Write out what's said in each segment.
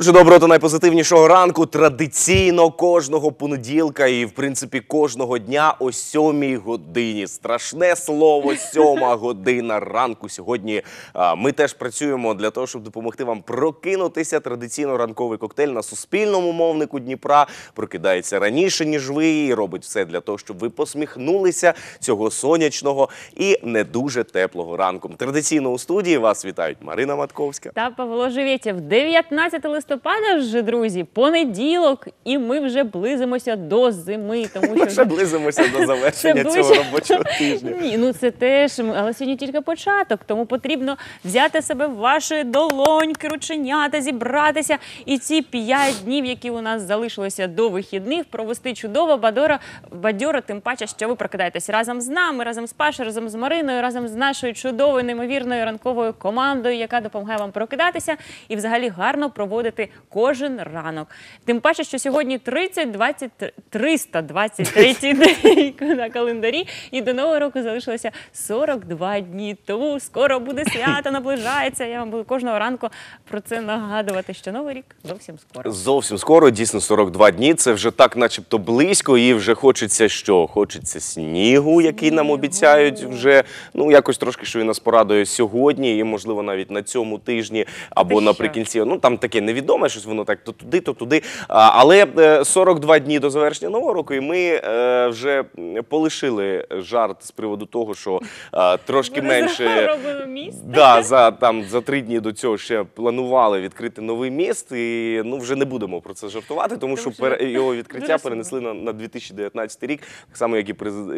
Отже, доброго та найпозитивнішого ранку. Традиційно кожного понеділка і, в принципі, кожного дня о сьомій годині. Страшне слово, сьома година ранку. Сьогодні а, ми теж працюємо для того, щоб допомогти вам прокинутися. Традиційно ранковий коктейль на суспільному мовнику Дніпра прокидається раніше, ніж ви, і робить все для того, щоб ви посміхнулися цього сонячного і не дуже теплого ранку. Традиційно у студії вас вітають Марина Матковська. Та Павло Живєтєв. 19 листопада вже, друзі, понеділок, і ми вже близимося до зими. Тому Ми що вже близимося до завершення Це цього ближче. робочого тижня. Ні, ну це теж, але сьогодні тільки початок, тому потрібно взяти себе в ваші долоньки, рученята, зібратися і ці п'ять днів, які у нас залишилися до вихідних, провести чудово, бадьоро, бадьоро, тим паче, що ви прокидаєтесь разом з нами, разом з Пашою, разом з Мариною, разом з нашою чудовою, неймовірною ранковою командою, яка допомагає вам прокидатися і взагалі гарно проводити кожен ранок. Тим паче, що сьогодні 30, 20, 323 день на календарі, і до нового року залишилося 42 дні. Тому скоро буде свято, наближається. Я вам буду кожного ранку про це нагадувати, що новий рік зовсім скоро. Зовсім скоро, дійсно 42 дні. Це вже так, начебто, близько, і вже хочеться що? Хочеться снігу, який нам обіцяють вже. Ну якось трошки, що він нас порадує сьогодні, і можливо навіть на цьому тижні, або що? наприкінці. Ну там таке невідоме, щось воно так то туди, то туди. Але е, 42 дні до завершення нового року, і ми е, вже полишили жарт з приводу того, що е, трошки менше. Да, за там за три дні до цього ще планували відкрити новий міст, і ну вже не будемо про це жартувати, тому, що пере- його відкриття перенесли на, на 2019 рік, так само як і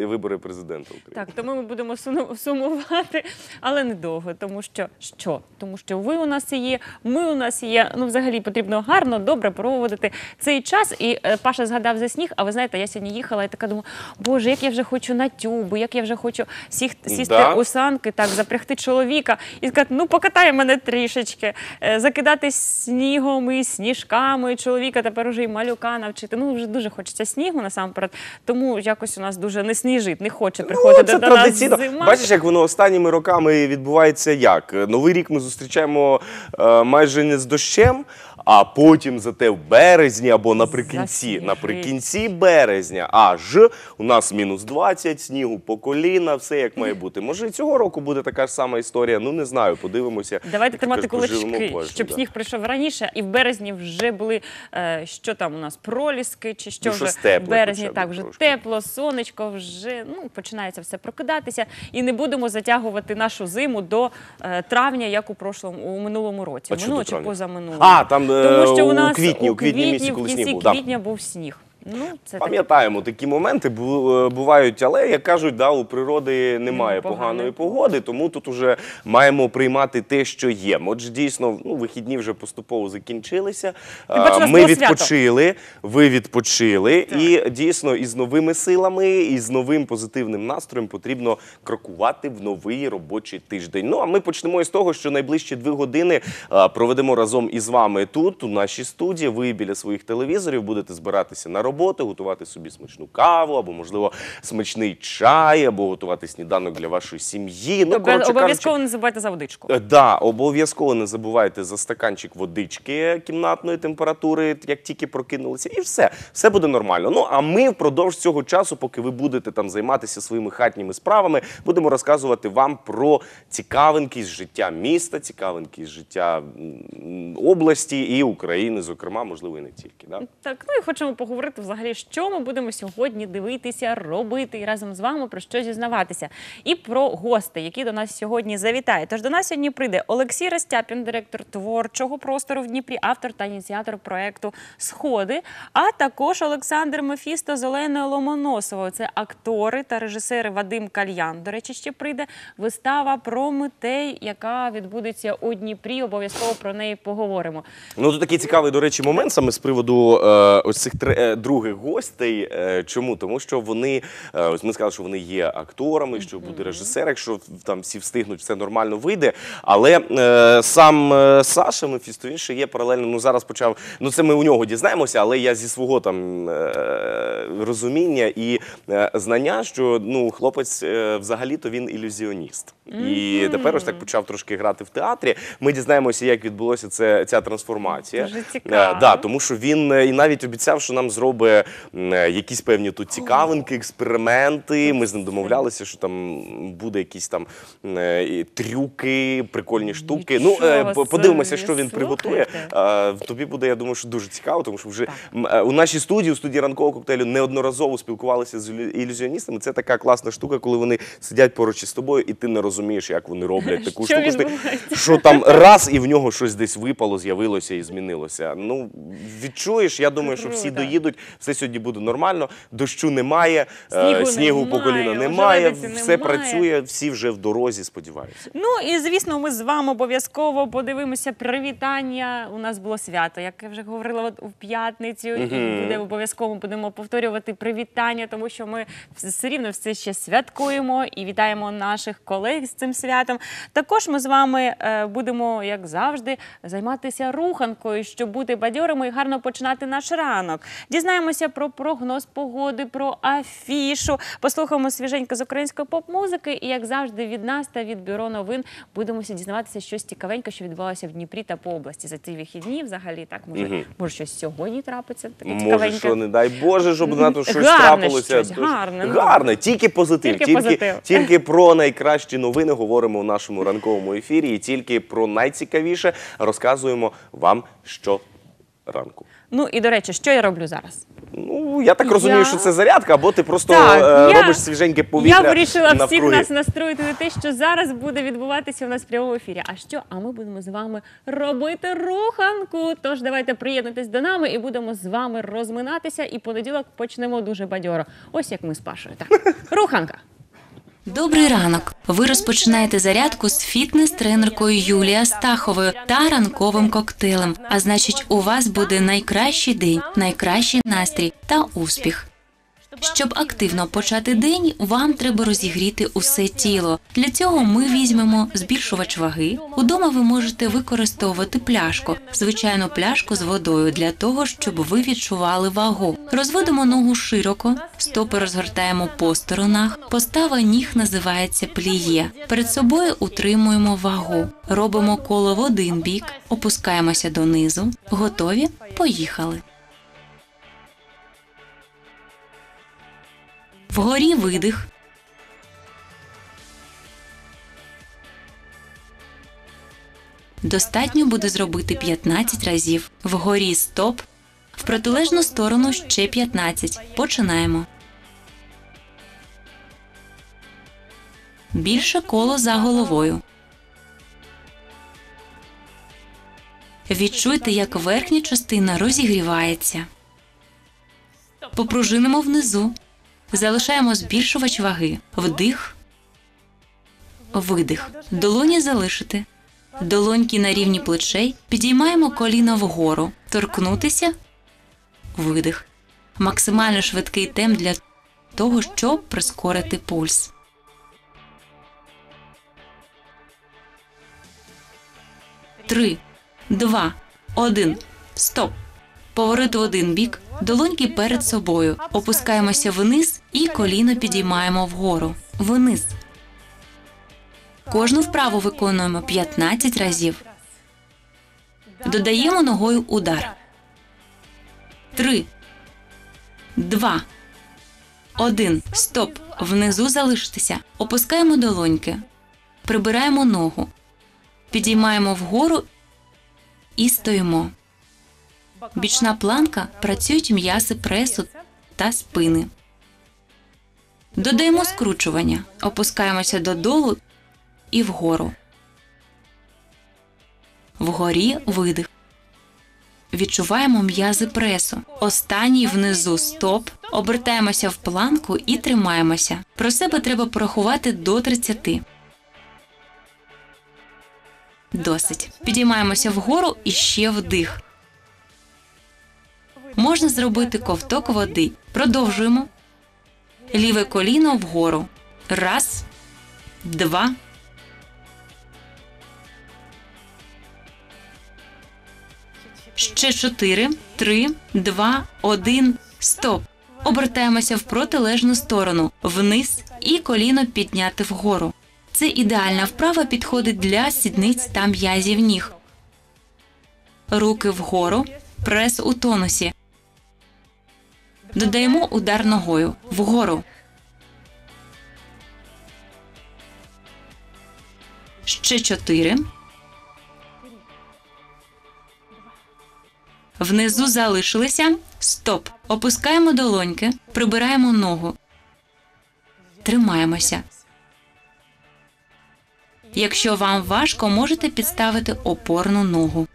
вибори президента України. Так, тому ми будемо сумувати, але недовго, тому що що? Тому що ви у нас є, ми у нас є. Ну, взагалі потрібно гарно, добре проводити цей час. І е, Паша згадав за сніг. А ви знаєте, я сьогодні їхала і така думаю, боже, як я вже хочу на тюбу, як я вже хочу сіх, сісти Да? у санки, так запрягти чоловіка і сказати, ну покатай мене трішечки, е, закидати снігом і сніжками. Чоловіка тепер уже і малюка навчити. Ну вже дуже хочеться снігу насамперед. Тому якось у нас дуже не сніжить, не хоче Ну, приходити це до нас зима. Бачиш, як воно останніми роками відбувається як? Новий рік ми зустрічаємо е, майже не з дощем, а потім зате в березні або наприкінці, наприкінці березня, аж у нас мінус 20, снігу по коліна, все як має бути. Може, і цього року буде така ж сама історія. Ну не знаю, подивимося. Давайте тримати кулачки, щоб да. сніг прийшов раніше, і в березні вже були е, що там у нас проліски, чи що Ну, вже щось в березні. Так, вже трошки. тепло, сонечко, вже ну починається все прокидатися, і не будемо затягувати нашу зиму до е, травня, як у прошлому у минулому році. До чи травня? позаминулого. А, там тому що у у нас квітні, у квітні місяці, в коли сніг був. квітня був сніг. Ну це. Пам'ятаємо, такі моменти е, бувають, але як кажуть, да, у природи немає Поганої. поганої погоди, тому тут уже маємо приймати те, що є. Отже, дійсно, ну, вихідні вже поступово закінчилися. бачиш, А, Ми було свято. відпочили, ви відпочили, і дійсно із новими силами і з новим позитивним настроєм потрібно крокувати в новий робочий тиждень. Ну а ми почнемо із того, що найближчі дві години проведемо разом із вами тут, у нашій студії. Ви біля своїх телевізорів будете збиратися на роботу, готувати собі смачну каву, або, можливо, смачний чай, або готувати сніданок для вашої сім'ї. Ну, Тобто обов'язково не забувайте за водичку. Е, Да, обов'язково не забувайте за стаканчик водички кімнатної температури, як тільки прокинулися, і все, все буде нормально. Ну а ми впродовж цього часу, поки ви будете там займатися своїми хатніми справами, будемо розказувати вам про цікавинки з життя міста, цікавинки з життя області і України, зокрема, можливо, і не тільки. Да? Так, ну і хочемо поговорити взагалі, що ми будемо сьогодні дивитися, робити і разом з вами про що зізнаватися. І про гостей, які до нас сьогодні завітають. Тож до нас сьогодні прийде Олексій Ростяпін, директор творчого простору в Дніпрі, автор та ініціатор проекту Сходи. А також Олександр Мефісто з Оленою Ломоносовою. Це актори та режисери Вадим Кальян. До речі, ще прийде вистава про Митей, яка відбудеться у Дніпрі. Обов'язково про неї поговоримо. Ну, тут такий цікавий, до речі, момент саме з приводу е, ось цих тре- е, других гостей. Е, Чому? Тому що вони е, ось ми сказали, що вони є акторами, що буде режисер, якщо там всі встигнуть, все нормально вийде. Але е, сам Саша Мефісто, він ще є паралельно. Ну зараз почав. Ну це ми у нього дізнаємося, але я зі свого там розуміння і знання, що ну хлопець взагалі-то він ілюзіоніст. І тепер ось так почав трошки грати в театрі. Ми дізнаємося, як відбулося це ця трансформація. Дуже цікаво. да, тому що він і навіть обіцяв, що нам зробить е, якісь певні тут цікавинки, експерименти. Ми з ним домовлялися, що там буде якісь там е, трюки, прикольні штуки. Ну Нічого по- подивимося, що він приготує. Тобі буде, я думаю, що дуже цікаво, тому що вже е, у нашій студії, у студії ранкового коктейлю, неодноразово спілкувалися з ілюзіоністами. Це така класна штука, коли вони сидять поруч із тобою, і ти не розумієш, як вони роблять таку Що штуку. ти- Що там раз і в нього щось десь випало, з'явилося і змінилося. Ну відчуєш, я думаю, що всі доїдуть, все сьогодні буде нормально. Дощу немає, е, Снігу снігу по немає, коліна немає, все немає. працює, всі вже в дорозі, сподіваюся. Ну і звісно, ми з вами обов'язково подивимося привітання. У нас було свято, як я вже говорила от у п'ятницю. І буде обов'язково будемо повторювати привітання, тому що ми все рівно все ще святкуємо і вітаємо наших колег з цим святом. Також ми з вами е, будемо, як завжди, займатися руханкою, щоб бути бадьорими і гарно починати наш ранок. Дізнаємося про прогноз погоди, про афішу, послухаємо свіженько з української поп-музики. І як завжди, від нас та від бюро новин будемося дізнаватися щось цікавеньке, що відбувалося в Дніпрі та по області за ці вихідні. Взагалі, так може, може щось сьогодні трапиться. Таке Може, цікавеньке. що не дай Боже, щоб на то щось Гарне трапилося. щось, гарне, ну. гарне, тільки позитив. Тільки Тільки, позитив. тільки про найкращі новини говоримо у нашому ранковому ефірі, і тільки про найцікавіше розказуємо вам щоранку. Ну і до речі, що я роблю зараз? Ну, я так розумію, Я- що це зарядка, або ти просто Так, е, я- робиш свіженьке повітря. Я вирішила всіх нас настроїти на те, що зараз буде відбуватися у нас в прямому ефірі. А що? А ми будемо з вами робити руханку. Тож давайте приєднуйтесь до нами і будемо з вами розминатися. І понеділок почнемо дуже бадьоро. Ось як ми з Пашою. Так, руханка. Добрий ранок. Ви розпочинаєте зарядку з фітнес-тренеркою Юлія Стаховою та ранковим коктейлем. А значить, у вас буде найкращий день, найкращий настрій та успіх. Щоб активно почати день, вам треба розігріти усе тіло. Для цього ми візьмемо збільшувач ваги. Удома ви можете використовувати пляшку, звичайну пляшку з водою для того, щоб ви відчували вагу. Розводимо ногу широко, стопи розгортаємо по сторонах. Постава ніг називається пліє. Перед собою утримуємо вагу. Робимо коло в один бік, опускаємося донизу. Готові? Поїхали. Вгорі видих. Достатньо буде зробити 15 разів. Вгорі стоп. В протилежну сторону ще 15. Починаємо. Більше коло за головою. Відчуйте, як верхня частина розігрівається. Попружинимо внизу. Залишаємо збільшувач ваги. Вдих. Видих. Долоні залишити. Долоньки на рівні плечей. Підіймаємо коліна вгору. Торкнутися. Видих. Максимально швидкий темп для того, щоб прискорити пульс. Три, два, один. Стоп. Поворот в один бік, долоньки перед собою. Опускаємося вниз і коліно підіймаємо вгору. Вниз. Кожну вправу виконуємо 15 разів. Додаємо ногою удар. Три, два, один. Стоп. Внизу залишитися. Опускаємо долоньки. Прибираємо ногу. Підіймаємо вгору і стоїмо. Бічна планка працюють м'яси пресу та спини. Додаємо скручування, опускаємося додолу і вгору. Вгорі видих. Відчуваємо м'язи пресу. Останній внизу стоп. Обертаємося в планку і тримаємося. Про себе треба порахувати до 30. Досить. Підіймаємося вгору і ще вдих. Можна зробити ковток води. Продовжуємо. Ліве коліно вгору. Раз, два. Ще чотири, три, два, один. Стоп. Обертаємося в протилежну сторону, вниз і коліно підняти вгору. Це ідеальна вправа підходить для сідниць та м'язів ніг. Руки вгору, прес у тонусі. Додаємо удар ногою вгору. Ще чотири. Внизу залишилися. Стоп. Опускаємо долоньки, прибираємо ногу. Тримаємося. Якщо вам важко, можете підставити опорну ногу.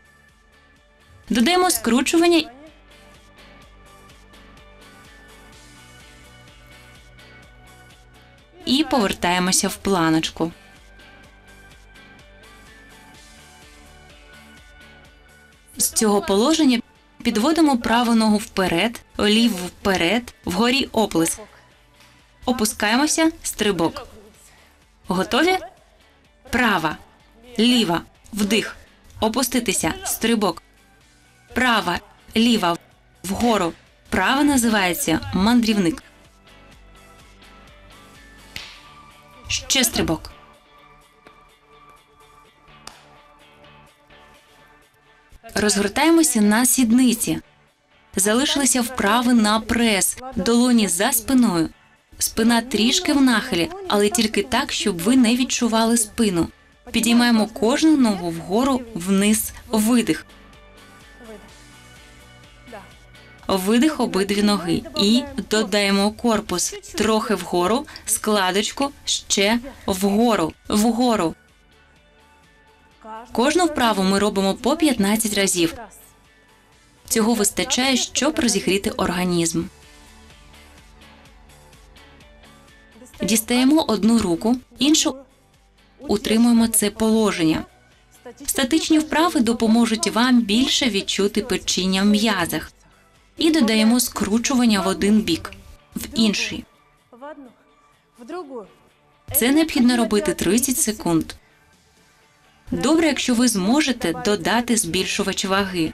Додаємо скручування. І повертаємося в планочку. З цього положення підводимо праву ногу вперед, ліву вперед, вгорі оплеск. Опускаємося, стрибок. Готові? Права, ліва, вдих. Опуститися, стрибок. Права, ліва, вгору. Права називається мандрівник. Ще стрибок. Розгортаємося на сідниці. Залишилися вправи на прес, долоні за спиною. Спина трішки в нахилі, але тільки так, щоб ви не відчували спину. Підіймаємо кожну ногу вгору, вниз, видих. Видих обидві ноги і додаємо корпус трохи вгору, складочку ще вгору, вгору. Кожну вправу ми робимо по 15 разів. Цього вистачає, щоб розігріти організм. Дістаємо одну руку, іншу утримуємо це положення. Статичні вправи допоможуть вам більше відчути печіння в м'язах і додаємо скручування в один бік, в інший. Це необхідно робити 30 секунд. Добре, якщо ви зможете додати збільшувач ваги.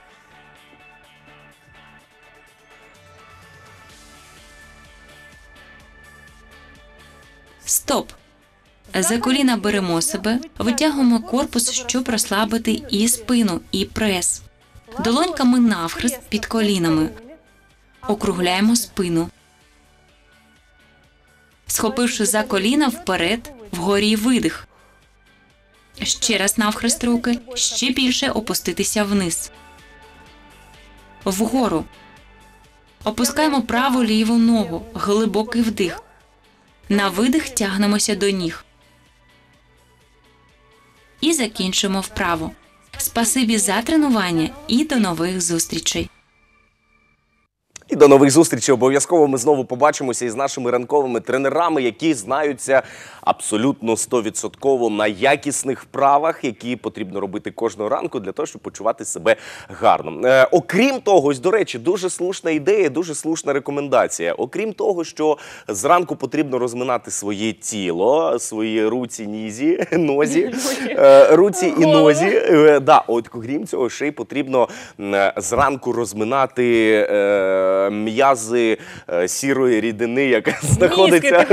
Стоп. За коліна беремо себе, витягуємо корпус, щоб розслабити і спину, і прес. Долоньками навхрест під колінами. Округляємо спину. Схопивши за коліна вперед, вгорі видих. Ще раз навхрест руки, ще більше опуститися вниз. Вгору. Опускаємо праву ліву ногу, глибокий вдих. На видих тягнемося до ніг. І закінчимо вправу. Спасибі за тренування і до нових зустрічей. І до нових зустрічей. Обов'язково ми знову побачимося із нашими ранковими тренерами, які знаються абсолютно стовідсотково на якісних вправах, які потрібно робити кожного ранку для того, щоб почувати себе гарно. Е, окрім того, ось, до речі, дуже слушна ідея, дуже слушна рекомендація. Окрім того, що зранку потрібно розминати своє тіло, свої руці, нізі, нозі, е, руці і нозі. Е, Да, от крім цього, ще й потрібно е, зранку розминати е, м'язи е, сірої рідини, яка знаходиться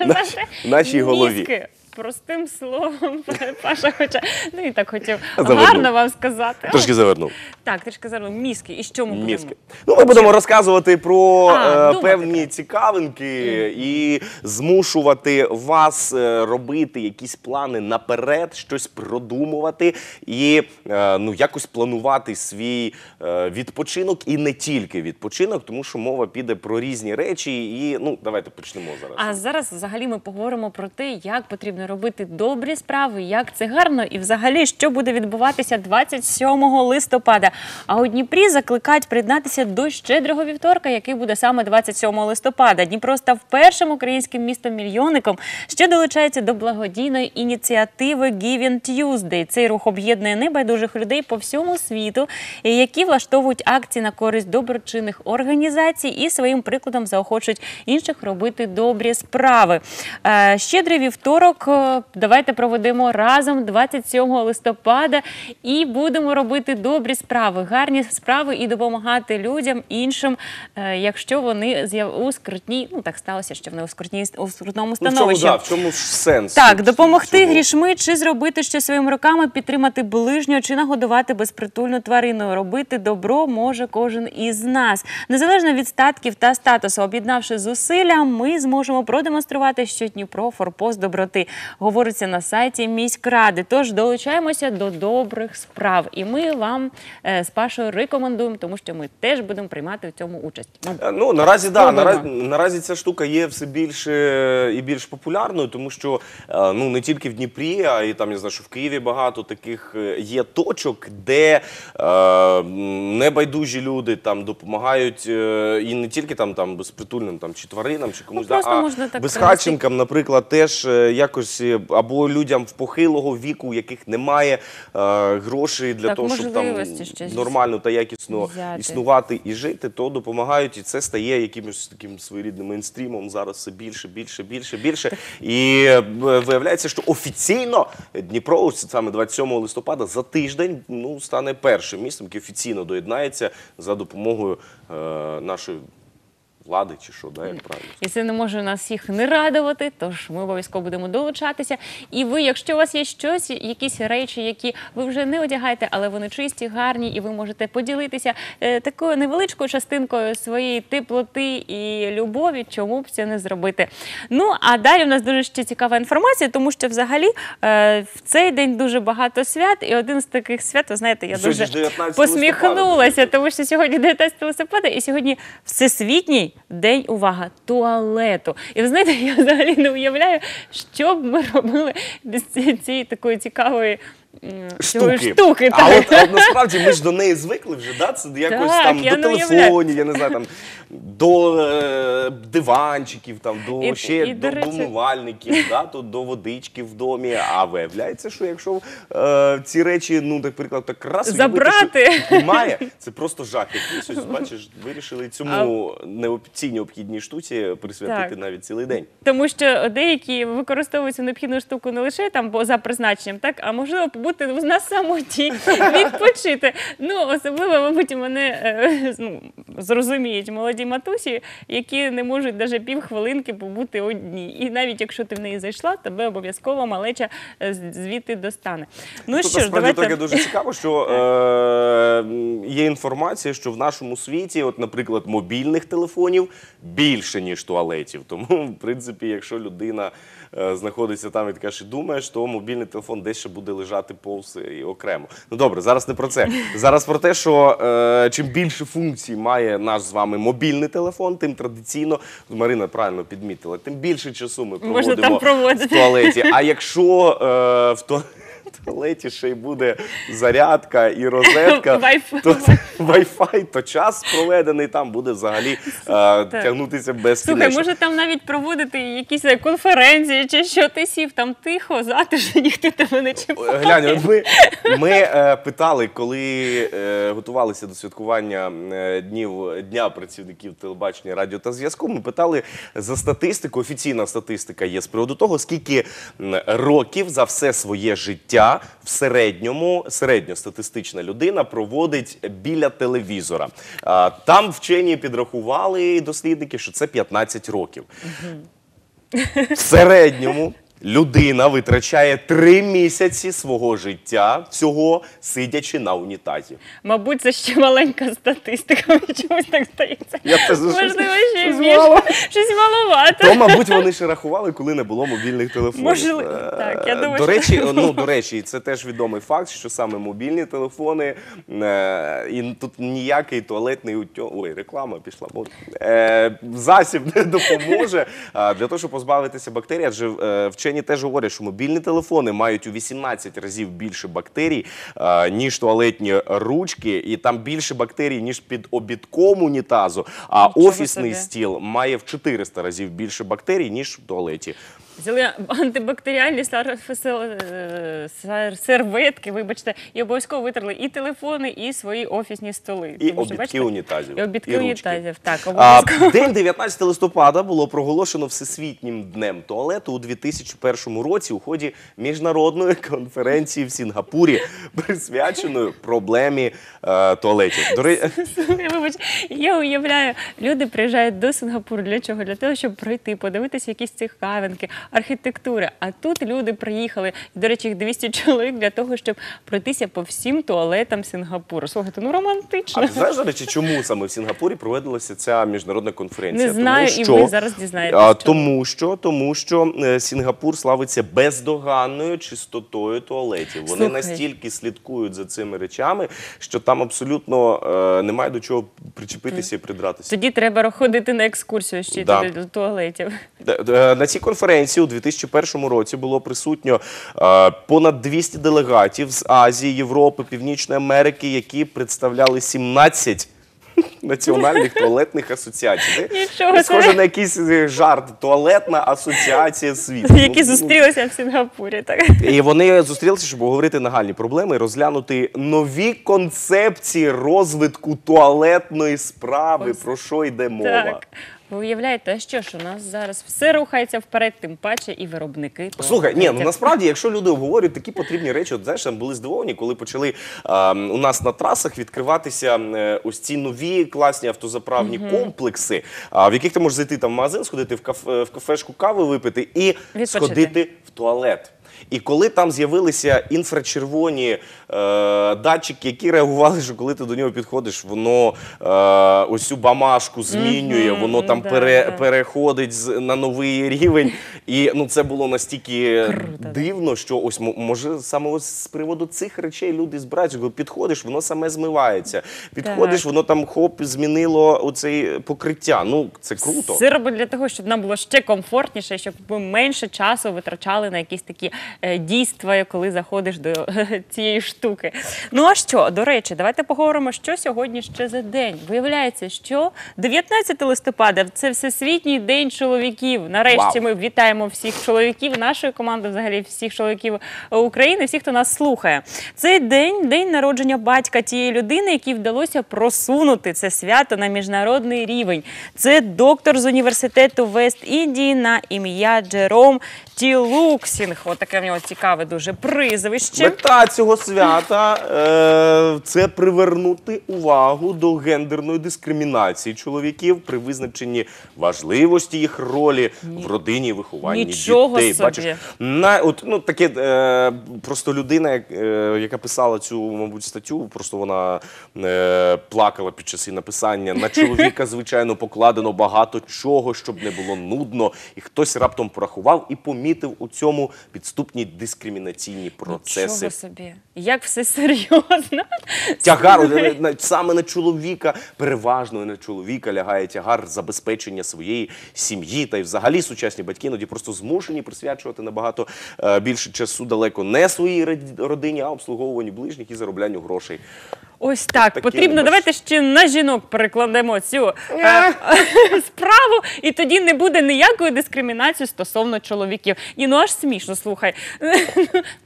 в наш- нашій голові. Мізки. Простим словом, Паша хоче, ну і так хотів Завернув. гарно вам сказати. Трошки завернув. Так, ж казав, мізки. І що ми будемо? Мізки. Ну, ми будемо розказувати про А, е, думати певні треба. цікавинки і змушувати вас е, робити якісь плани наперед, щось продумувати і е, ну, якось планувати свій е, відпочинок і не тільки відпочинок, тому що мова піде про різні речі. І ну, давайте почнемо зараз. А зараз взагалі ми поговоримо про те, як потрібно робити добрі справи, як це гарно, і взагалі, що буде відбуватися 27 листопада. А у Дніпрі закликають приєднатися до щедрого вівторка, який буде саме 27 листопада. Дніпро став першим українським містом-мільйонником, що долучається до благодійної ініціативи Giving Tuesday. Цей рух об'єднує небайдужих людей по всьому світу, які влаштовують акції на користь доброчинних організацій і своїм прикладом заохочують інших робити добрі справи. Е, Щедрий вівторок. Е, Давайте проведемо разом 27 листопада і будемо робити добрі справи, гарні справи і допомагати людям іншим, е, якщо вони у скрутній, ну так сталося, що вони у скрутній у скрутному Ну, в чому, становищі. да, в чому ж сенс? Так, допомогти грішми чи зробити щось своїми руками, підтримати ближнього чи нагодувати безпритульну тварину. Робити добро може кожен із нас. Незалежно від статків та статусу, об'єднавши зусилля, ми зможемо продемонструвати, що Дніпро форпост доброти. Говориться на сайті міськради. Тож долучаємося до добрих справ. І ми вам е, з Пашою рекомендуємо, тому що ми теж будемо приймати в цьому участь. Ну, Е, Ну наразі да, наразі, наразі ця штука є все більше і більш популярною, тому що е, ну не тільки в Дніпрі, а і там я знаю, що в Києві багато таких е, є точок, де е, небайдужі люди там допомагають е, і не тільки там, там безпритульним там чи тваринам, чи комусь Ну, а можна так безхатченкам, наприклад, теж е, якось е, або людям в похилого віку, у яких немає е, грошей для Так, того, щоб там нормально та якісно взяти. існувати і жити, то допомагають, і це стає якимось таким своєрідним мейнстрімом зараз все більше, більше, більше, більше. І е, виявляється, що офіційно Дніпро ось саме 27 листопада за тиждень ну стане першим містом, яке офіційно доєднається за допомогою е, нашої влади, чи що, да, як правильно. І це не може нас всіх не радувати, тож ми обов'язково будемо долучатися. І ви, якщо у вас є щось, якісь речі, які ви вже не одягаєте, але вони чисті, гарні, і ви можете поділитися е, такою невеличкою частинкою своєї теплоти і любові, чому б це не зробити. Ну а далі у нас дуже ще цікава інформація, тому що взагалі е, в цей день дуже багато свят, і один з таких свят, ви знаєте, я Сьогодні дуже ж 19 посміхнулася, тому що сьогодні 19 листопада, і сьогодні всесвітній день увага туалету. І ви знаєте, я взагалі не уявляю, що б ми робили без цієї такої цікавої Штуки. штуки. А так. от, а от насправді ми ж до неї звикли вже, да? Це якось Так, там я до не телефонів, я не знаю, там до е, диванчиків, там до І- ще і, до, до речі- умивальників, да? тут до водички в домі. А виявляється, що якщо е, ці речі, ну, наприклад, так раз уявити, Забрати. що немає, це просто жах. Якийсь ось, бачиш, вирішили цьому необ- цій необхідній штуці присвятити Так. навіть цілий день. Тому що деякі використовують цю необхідну штуку не лише там бо за призначенням, так а можливо побути на самоті, відпочити. Ну особливо, мабуть, мене е, ну, зрозуміють молоді матусі, які не можуть навіть півхвилинки побути одні. І навіть якщо ти в неї зайшла, тебе обов'язково малеча е, звідти достане. Ну Тут що ж, давайте таке дуже цікаво, що е, є інформація, що в нашому світі, от, наприклад, мобільних телефонів більше, ніж туалетів. Тому, в принципі, якщо людина знаходиться там і ти кажеш, і думаєш, то мобільний телефон десь ще буде лежати повз і окремо. Ну добре, зараз не про це. Зараз про те, що е, чим більше функцій має наш з вами мобільний телефон, тим традиційно Марина правильно підмітила, тим більше часу ми проводимо в туалеті. А якщо е, в туалеті туалеті ще й буде зарядка і розетка, Wi-Fi. то Wi-Fi, то час проведений там буде взагалі е, тягнутися без Слухай, може там навіть проводити якісь е, конференції чи що ти сів там тихо, затишно, ніхто тебе не чіпає. Глянь, ми, ми е, питали, коли е, готувалися до святкування е, днів дня працівників телебачення, радіо та зв'язку. Ми питали за статистику. Офіційна статистика є з приводу того, скільки років за все своє життя в середньому середньостатистична людина проводить біля телевізора. А, Там вчені підрахували дослідники, що це 15 років. В середньому людина витрачає три місяці свого життя всього сидячи на унітазі. Мабуть, це ще маленька статистика, мені чомусь так здається. Я це Можливо, ще щось більше. мало. Щось маловато. То, мабуть, вони ще рахували, коли не було мобільних телефонів. Можливо, Е, так, я думаю, до речі, так ну до речі, це теж відомий факт, що саме мобільні телефони е, і тут ніякий туалетний утьо... Ой, реклама пішла. Бо, е, засіб не допоможе. Для того, щоб позбавитися бактерій, адже вчені вчені теж говорять, що мобільні телефони мають у 18 разів більше бактерій, е, ніж туалетні ручки, і там більше бактерій, ніж під обідком унітазу. А Нічого офісний собі. стіл має в 400 разів більше бактерій, ніж в туалеті. Взяли антибактеріальні е, серветки, вибачте, і обов'язково витерли і телефони, і свої офісні столи. І Тому що, обідки бачите, унітазів. І обідки і ручки. унітазів. Так, А, обов'язково. День 19 листопада було проголошено Всесвітнім днем туалету у 2001 році у ході міжнародної конференції в Сінгапурі, присвяченої проблемі е, туалетів. До ре- Вибач, я уявляю, люди приїжджають до Сингапуру для чого? Для того, щоб пройти, подивитися якісь цікавинки, архітектури. А тут люди приїхали, до речі, їх 200 чоловік для того, щоб пройтися по всім туалетам Сингапуру. Слухайте, ну романтично. А ти знаєш, до речі, чому саме в Сінгапурі проводилася ця міжнародна конференція? Не знаю, тому, і що, ви зараз дізнаєтесь. Тому що, тому що е, Сінгапур славиться бездоганною чистотою туалетів. Вони Слухай. настільки слідкують за цими речами, що там абсолютно е, немає до чого причепитися і придратися. Тоді треба ходити на екскурсію ще Да. до туалетів. Д- д- На цій конференції у 2001 році було присутньо е, понад 200 делегатів з Азії, Європи, Північної Америки, які представляли 17 національних туалетних асоціацій. Нічого схоже на якийсь е, жарт. Туалетна асоціація світу. Які Ну, ну, зустрілися в Сингапурі. Так. і вони зустрілися, щоб обговорити нагальні проблеми розглянути нові концепції розвитку туалетної справи. Ось. Про що йде мова? Так. Ви уявляєте, а що ж у нас зараз все рухається вперед, тим паче і виробники. Слухай, ні, ну насправді, якщо люди обговорюють такі потрібні речі, от знаєш, там були здивовані, коли почали а, у нас на трасах відкриватися е, ось ці нові класні автозаправні комплекси, а, в яких ти можеш зайти там в магазин, сходити в кафе в кафешку кави випити і Відпочити. сходити в туалет. І коли там з'явилися інфрачервоні е, датчики, які реагували, що коли ти до нього підходиш, воно е, ось цю бамашку змінює, воно там пере, переходить з, на новий рівень. І ну це було настільки Круто, дивно, що ось може саме ось з приводу цих речей люди збираються. Коли підходиш, воно саме змивається. Підходиш, Так. воно там хоп, змінило оцей покриття. Ну це круто. Це робить для того, щоб нам було ще комфортніше, щоб ми менше часу витрачали на якісь такі е, дійства, коли заходиш до цієї штуки. Ну а що, до речі, давайте поговоримо, що сьогодні ще за день. Виявляється, що 19 листопада це Всесвітній день чоловіків. Нарешті Вау. ми вітаємо всіх чоловіків, нашої команди, взагалі всіх чоловіків України, всіх, хто нас слухає. Цей день день народження батька тієї людини, якій вдалося просунути це свято на міжнародний рівень. Це доктор з університету Вест-Індії на ім'я Джером Тілуксінг. От таке в нього цікаве дуже прізвище. Мета цього свята е, це привернути увагу до гендерної дискримінації чоловіків при визначенні важливості їх ролі в родині і вихованні Нічого дітей. собі. Бачиш, на от ну таке е, просто людина, як, е, яка писала цю, мабуть, статтю, просто вона е, плакала під час її написання. На чоловіка, звичайно, покладено багато чого, щоб не було нудно, і хтось раптом порахував і помітив у цьому підступні дискримінаційні процеси. Нічого собі. Як все серйозно. Тягар саме на чоловіка, переважно на чоловіка лягає тягар забезпечення своєї сім'ї. Та й взагалі сучасні батьки іноді просто змушені присвячувати набагато е, більше часу далеко не своїй родині, а обслуговуванню ближніх і зароблянню грошей. Ось так, Таке, потрібно. Давайте ще на жінок перекладемо цю е, справу, і тоді не буде ніякої дискримінації стосовно чоловіків. Ні, ну аж смішно, слухай.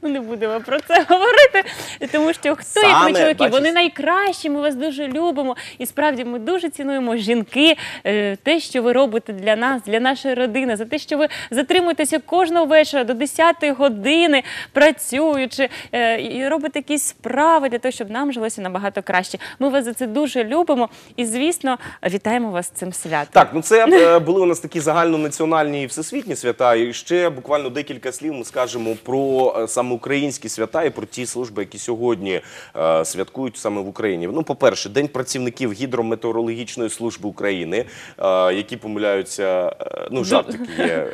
Ну не будемо про це говорити, тому що хто як Саме, ми чоловіки, бачиш. вони найкращі, ми вас дуже любимо. І справді ми дуже цінуємо жінки, е, те, що ви робите для нас, для нашої родини, за те, що ви затримуєтеся кожного вечора до 10-ї години, працюючи, е, і робите якісь справи для того, щоб нам жилося набагато краще. Ми вас за це дуже любимо і, звісно, вітаємо вас з цим святом. Так, ну це е, були у нас такі загальнонаціональні і всесвітні свята. І ще буквально декілька слів ми скажемо про е, саме українські свята і про ті служби, які сьогодні е, святкують саме в Україні. Ну, по-перше, День працівників гідрометеорологічної служби України, е, які помиляються. е, ну, жарт такий є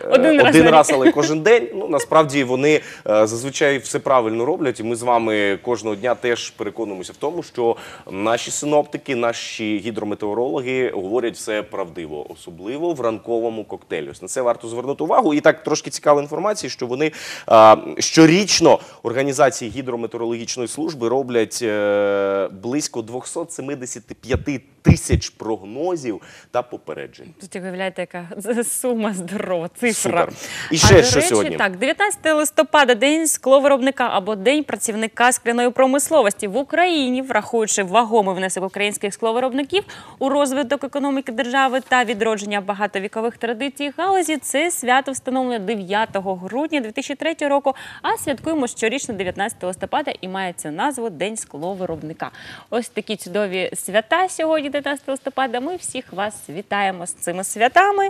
Один раз але кожен день. Ну насправді вони зазвичай все правильно роблять, і ми з вами кожного дня теж переконуємося в тому, що що наші синоптики, наші гідрометеорологи говорять все правдиво, особливо в ранковому коктейлі. Ось на це варто звернути увагу. І так трошки цікава інформація, що вони а, щорічно організації гідрометеорологічної служби роблять а, близько 275 тисяч прогнозів та попереджень. Тут уявляєте, яка сума здорова, цифра. Супер. І ще а, що речі, сьогодні? Так, 19 листопада, день скловиробника або день працівника скляної промисловості в Україні, враховуючи вагомий внесок українських скловиробників у розвиток економіки держави та відродження багатовікових традицій галузі. Це свято встановлено 9 грудня 2003 року. А святкуємо щорічно 19 листопада і мається назву День скловиробника. Ось такі чудові свята сьогодні, 19 листопада. Ми всіх вас вітаємо з цими святами.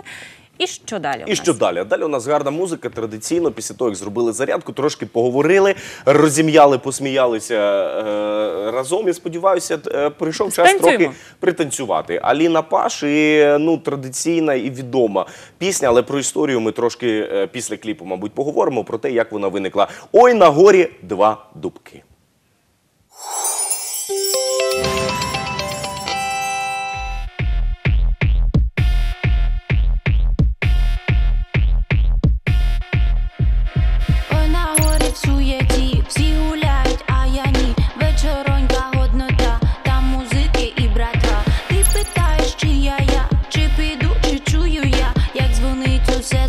І що далі? у І що далі? Далі у нас гарна музика. Традиційно, після того, як зробили зарядку, трошки поговорили, розім'яли, посміялися е, разом. І сподіваюся, е, прийшов час трохи пританцювати. Аліна Паш і ну, традиційна і відома пісня, але про історію ми трошки е, після кліпу, мабуть, поговоримо про те, як вона виникла. Ой, на горі два дубки.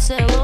se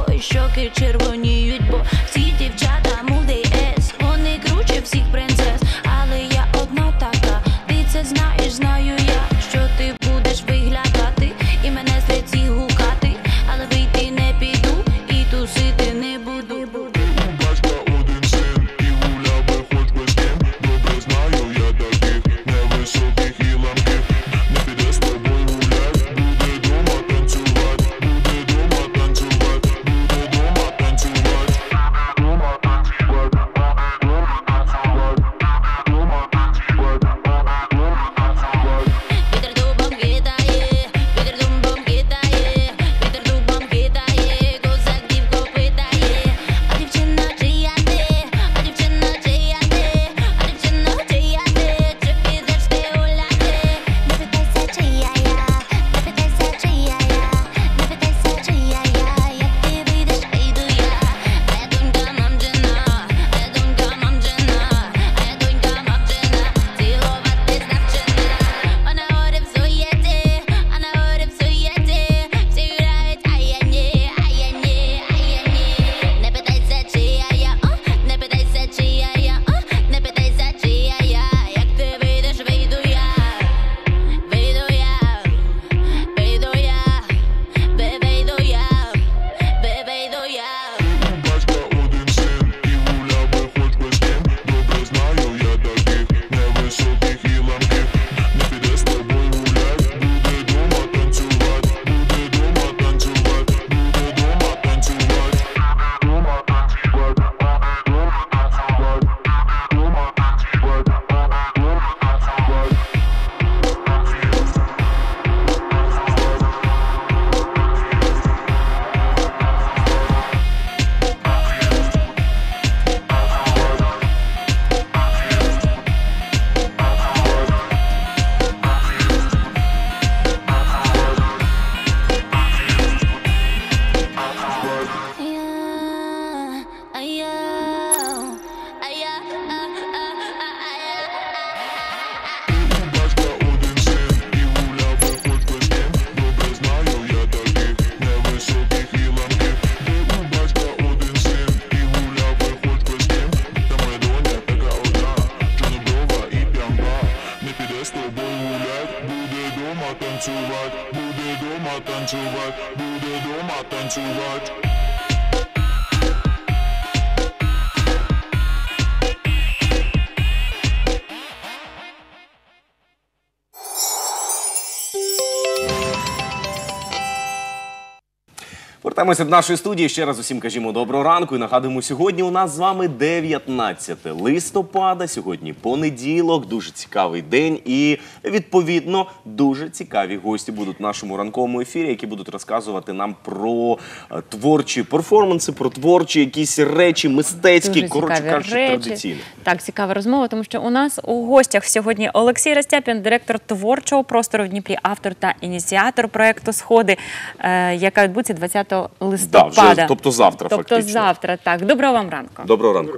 Повертаємося до нашої студії. Ще раз усім кажімо доброго ранку. І нагадуємо, сьогодні у нас з вами 19 листопада. Сьогодні понеділок, дуже цікавий день. І відповідно дуже цікаві гості будуть в нашому ранковому ефірі, які будуть розказувати нам про е, творчі перформанси, про творчі якісь речі, мистецькі, Дуже коротше цікаві кажучи, речі. традиційно. Так, цікава розмова, тому що у нас у гостях сьогодні Олексій Растяпін, директор творчого простору в Дніпрі, автор та ініціатор проекту Сходи, е, яка відбудеться 20 листопада. тобто завтра, Тобто фактично. завтра, так. Доброго вам ранку. Доброго ранку.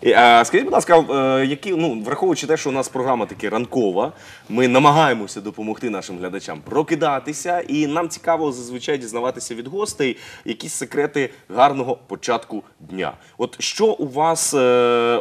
І, а, скажіть, будь ласка, е, які, ну, враховуючи те, що у нас програма таки ранкова, ми намагаємося допомогти нашим глядачам прокидатися, і нам цікаво зазвичай дізнаватися від гостей якісь секрети гарного початку дня. От що у вас е,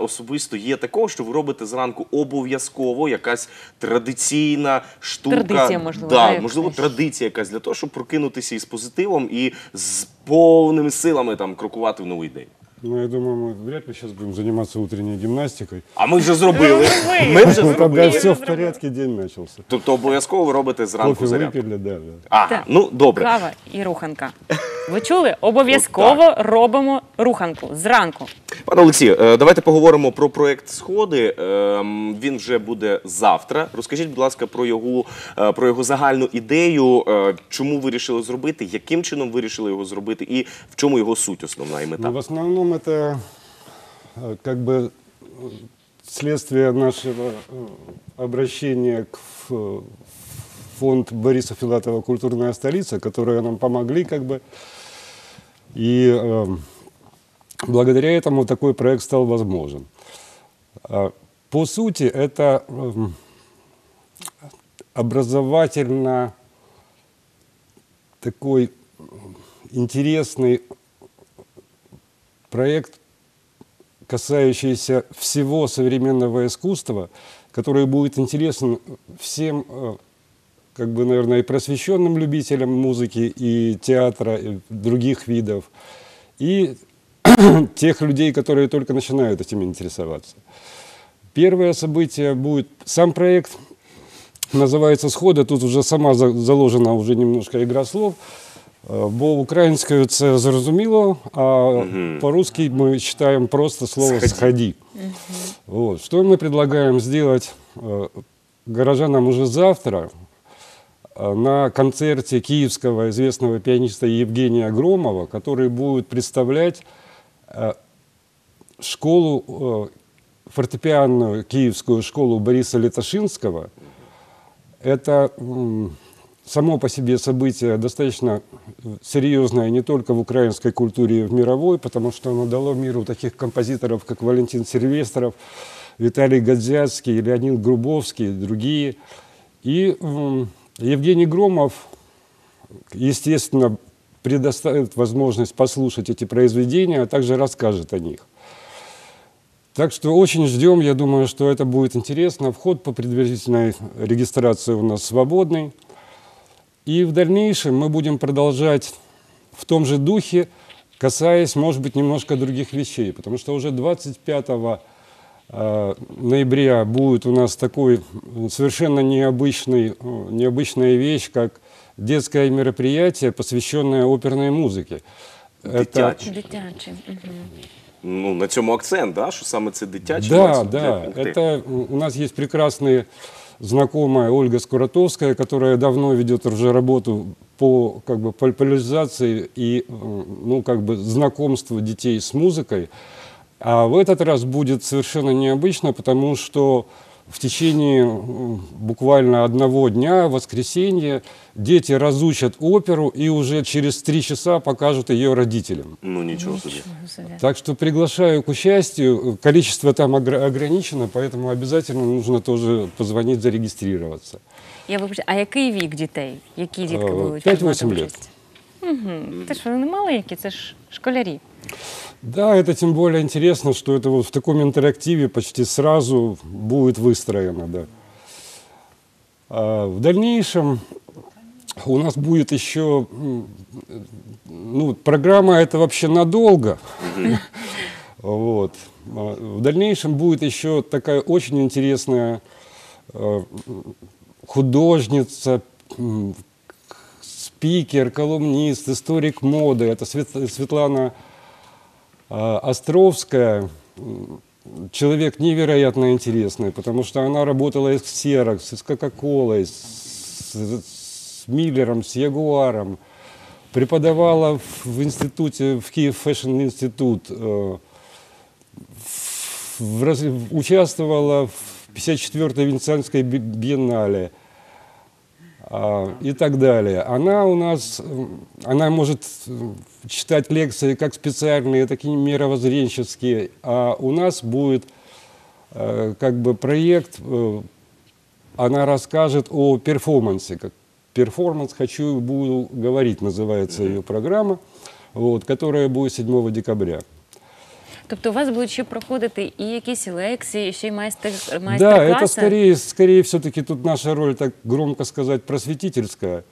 особисто є такого, що ви робите зранку обов'язково, якась традиційна штука, Традиція, можливо, да, да, можливо, якась? традиція якась для того, щоб прокинутися із позитивом і з повними силами там крокувати в новий день. Ну, я думаю, мы вряд ли сейчас будем заниматься утренней гимнастикой. А ми вже зробили. Ми вже Ну, тогда зробили. все в порядке, день начался. Тобто обов'язково ви робите зранку Кофе зарядку. выпили, да, да. А, Так. ну добре. Кава і руханка. Ви чули? Обов'язково робимо руханку зранку. Пане Олексію, е, давайте поговоримо про проект Сходи. Ем, Він вже буде завтра. Розкажіть, будь ласка, про його, е, про його загальну ідею, е, чому ви вирішили зробити, яким чином вирішили його зробити, і в чому його суть основна і Ну, мета. в основном это э, как бы э, следствие нашего э, обращения к ф- фонд Бориса Филатова «Культурная столица», которые нам помогли как бы. И э, благодаря этому такой проект стал возможен. А, По сути, это эм, образовательно такой интересный проект, касающийся всего современного искусства, который будет интересен всем, э, как бы, наверное, и просвещенным любителям музыки, и театра, и других видов, и тех людей, которые только начинают этим интересоваться. Первое событие будет сам проект, називається «Сходи». Тут вже сама за- заложена вже немножко ігра слов. Е, Бо українською це зрозуміло, а по-русски мы считаем просто слово «Сходи». «сходи». Вот. Что мы предлагаем сделать э, горожанам уже завтра э, на концерте киевского известного пианиста Евгения Громова, который будет представлять э, школу, э, фортепианную киевскую школу Бориса Летошинского. Это само по себе событие достаточно серьезное не только в украинской культуре, и в мировой, потому что оно дало миру таких композиторов, как Валентин Сильвестров, Виталий Годзяцкий, Леонид Грубовский и другие. И Евгений Громов, естественно, предоставит возможность послушать эти произведения, а также расскажет о них. Так что очень ждем, я думаю, что это будет интересно. Вход по предварительной регистрации у нас свободный. И в дальнейшем мы будем продолжать в том же духе, касаясь, может быть, немножко других вещей. Потому что уже 25 э, ноября будет у нас такой м, совершенно необычный, э, необычная вещь, как детское мероприятие, посвященное оперной музыке. Дитяче. Дитячий. Мгм. Ну, на цьому акцент, да? що саме це дитяче. Да, мається да. для- Ух ти. Это у- у нас есть прекрасная знакомая Ольга Скуратовская, которая давно ведет уже работу по как бы популяризации и э, ну как бы знакомству детей с музыкой. А в этот раз будет совершенно необычно, потому что в течение м, буквально одного дня, воскресенье, дети разучат оперу и уже через три часа покажут ее родителям. Ну нічого собі. Нічого собі. Так что приглашаю к участию. Количество там огр- ограничено, поэтому обязательно нужно тоже позвонить, зарегистрироваться. Я вибачаю, а який вік дітей? Які дітки Е, будуть 5-8 приймати лет. Угу. Це ж вони маленькі, це ж школярі. Да, это тем более интересно, что это вот в таком интерактиве почти сразу будет выстроено, да. А в дальнейшем у нас будет еще, ну, программа это вообще надолго. Вот. А В дальнейшем будет еще такая очень интересная э, художница, спикер, колумнист, историк моды. Это Свет- Светлана а, Островская. Человек невероятно интересный, потому что она работала и с Xerox, и с Кока-Колой, с, с Миллером, с Ягуаром. Преподавала в, в институте, в Киев Fashion Институт. э, в раз- участвовала в 54-й Венецианской би- биеннале и так далее. Она у нас, она может читать лекции как специальные, так и мировоззренческие, а у нас будет э, как бы проект, э, она расскажет о перформансе, как перформанс «Хочу и буду говорить» называется ее программа, вот, которая будет 7 декабря. Тобто у вас будуть ще проходити і якісь лекції, і ще й майстер Да, это майстер-класи? скорее, скорее все-таки тут наша роль, так громко сказать, просветительская.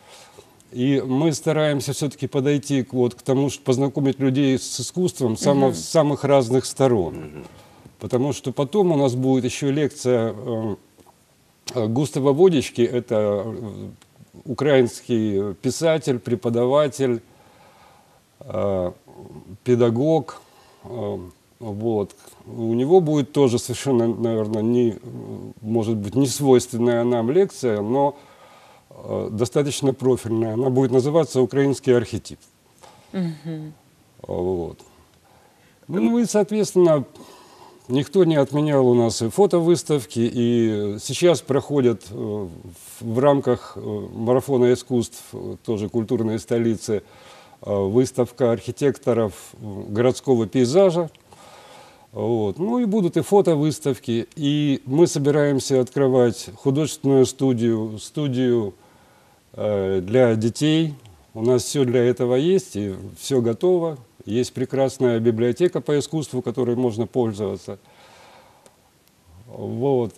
И мы стараемся все-таки подойти к, вот, к тому, что познакомить людей с искусством само- с самых разных сторон. Потому что потом у нас будет еще лекция э, э, Густава Водички, это э, украинский писатель, преподаватель, э, педагог. вот. У него будет тоже совершенно, наверное, не, может быть, не свойственная нам лекция, но э, достаточно профильная. Она будет называться «Украинский архетип». Вот. Ну и, соответственно, никто не отменял у нас и фотовыставки, и сейчас проходят э, в рамках э, марафона искусств, э, тоже культурной столицы, выставка архитекторов городского пейзажа. Вот. Ну и будут и фотовыставки, и мы собираемся открывать художественную студию, студию э, для детей. У нас все для этого есть, и все готово. Есть прекрасная библиотека по искусству, которой можно пользоваться. Вот.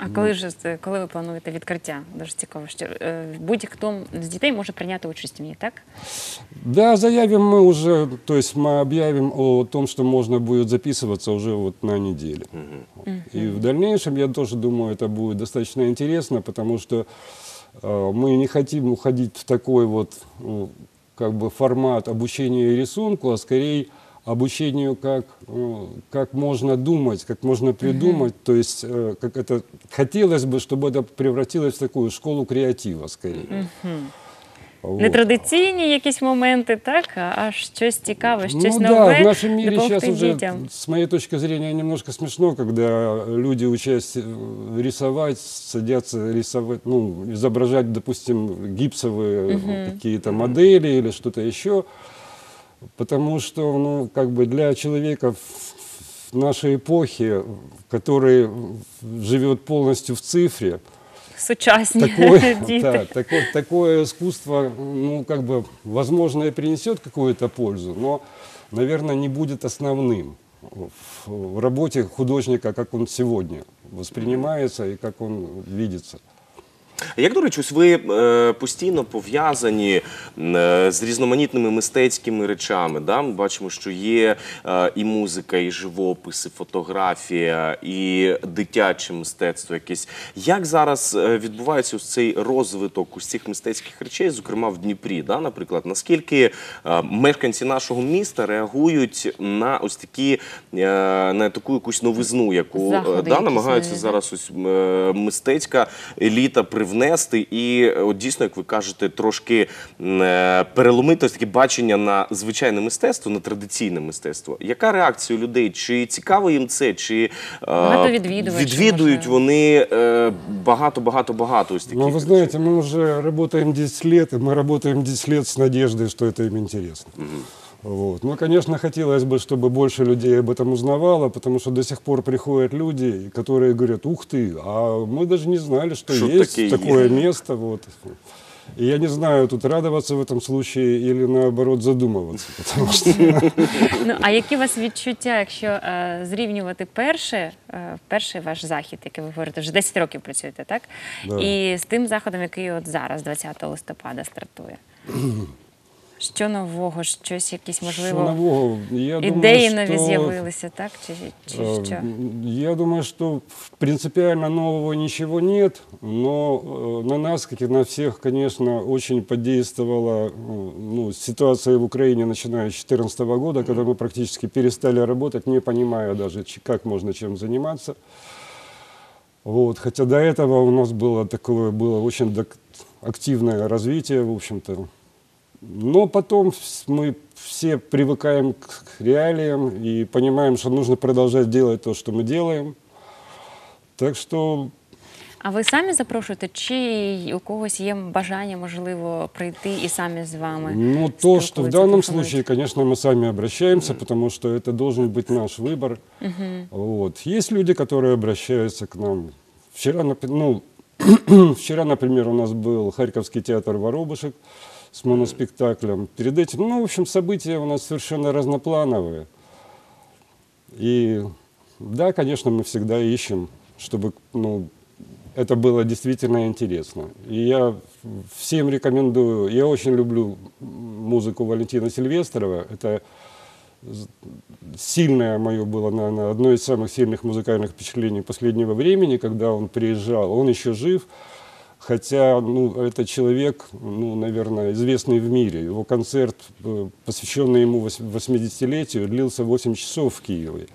А коли ж це- коли ви плануєте відкриття? Дуже цікаво, що е, будь-хто з дітей може прийняти участь в ній, так? Да, заявим мы уже, то есть мы объявим о том, что можно будет записываться уже вот на неделе. И в дальнейшем, я тоже думаю, это будет достаточно интересно, потому что э, мы не хотим уходить в такой вот ну, как бы формат обучения рисунку, а скорее обучению, как, э, как можно думать, как можно придумать. То есть э, как это, хотелось бы, чтобы это превратилось в такую школу креатива скорее. Вот. Не традиційні якісь моменти, так, а а щось цікаве, щось ну нове. да, в нашем мире допомогти сейчас уже, дітям. с моей точки зрения, немножко смешно, когда люди, учась э, рисовать, садятся рисовать, ну, изображать, допустим, гипсовые э, какие-то модели или что-то еще, Потому что, ну, как бы для человека в нашей эпохе, который живет полностью в цифре, Сучасні такое, діти. да, такое, такое искусство, ну, как бы, возможно, и принесет какую-то пользу, но, наверное, не будет основным в, в работе художника, как он сегодня воспринимается и как он видится. Як до речі, ось ви е, постійно пов'язані е, з різноманітними мистецькими речами. Да? Ми бачимо, що є е, і музика, і живопис, і фотографія, і дитяче мистецтво якесь. Як зараз е, відбувається ось цей розвиток ось цих мистецьких речей, зокрема в Дніпрі? Да? Наприклад, наскільки е, мешканці нашого міста реагують на ось такі е, на таку якусь новизну, яку Заходи да, намагаються зараз ось мистецька еліта привнести і е, от дійсно, як ви кажете, трошки м, е, переломити ось таке бачення на звичайне мистецтво, на традиційне мистецтво. Яка реакція у людей? Чи цікаво їм це? Чи е, Багато відвідувачів, відвідують можливо. вони е, багато, багато, багато ось таких? Но вы речей? знаете, мы уже работаем 10 лет, и мы работаем 10 лет с надеждой, что это им интересно. Вот. Ну, конечно, хотелось бы, чтобы больше людей об этом узнавало, потому что до сих пор приходят люди, которые говорят, ух ты, а мы даже не знали, что, Что есть такие такое есть». место. Вот. И я не знаю, тут радоваться в этом случае или наоборот задумываться, потому что Ну, а які у вас відчуття, якщо е, зрівнювати перше, е, перший ваш захід, який ви говорите, вже 10 років працюєте, так? Да. І з тим заходом, який от зараз, 20 листопада, стартує. Що нового, щось якісь Что можливо нового? Я ідеї думаю, нові что, з'явилися, так? Чи, чи э, що? Я думаю, что принципиально нового ничего нет, но э, на нас, как и на всех, конечно, очень подействовала э, ну, ситуация в Украине, начиная с 2014 года, когда мы практически перестали работать, не понимая даже, ч- как можно чем заниматься. Вот. Хотя до этого у нас было такое было очень дак- активное развитие, в общем-то. Но потом вс- мы все привыкаем к к реалиям и понимаем, что нужно продолжать делать то, что мы делаем. Так что А ви самі запрошуєте, чи у когось є бажання, можливо, прийти і самі з вами? ну, то, что в спілкуються, данном телефонують? случае, конечно, мы сами обращаемся, потому что это должен быть наш выбор. Вот. Есть люди, которые обращаются к нам. Вчера, напи- ну, вчера, например, у нас был Харьковский театр «Воробушек» с моноспектаклем. Перед этим, ну, в общем, события у нас совершенно разноплановые. И да, конечно, мы всегда ищем, чтобы ну, это было действительно интересно. И я всем рекомендую, я очень люблю музыку Валентина Сильвестрова. Это сильное мое было, наверное, одно из самых сильных музыкальных впечатлений последнего времени, когда он приезжал. Он еще жив, хотя ну, это человек, ну, наверное, известный в мире. Его концерт, э, посвященный ему вось- 80-летию, длился 8 часов в Киеве.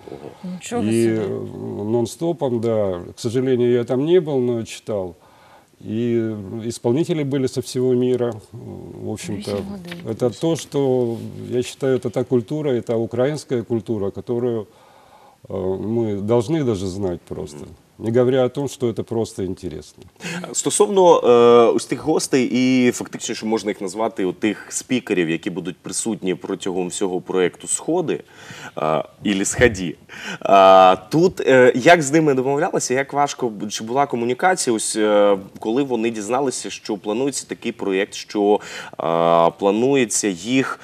Нічого И собі. э, нон-стопом, да. К сожалению, я там не был, но читал. И э, исполнители были со всего мира. Э, В общем-то, Восемь годин. это то, что я считаю, это та культура, это украинская культура, которую э, мы должны даже знать просто. Не говоря о том, что это просто интересно. Стосовно е, ось тих гостей, і фактично, що можна їх назвати от тих спікерів, які будуть присутні протягом всього проєкту Сходи е, Сході. Е, тут е, як з ними домовлялися, як важко чи була комунікація? Ось е, коли вони дізналися, що планується такий проєкт, що е, планується їх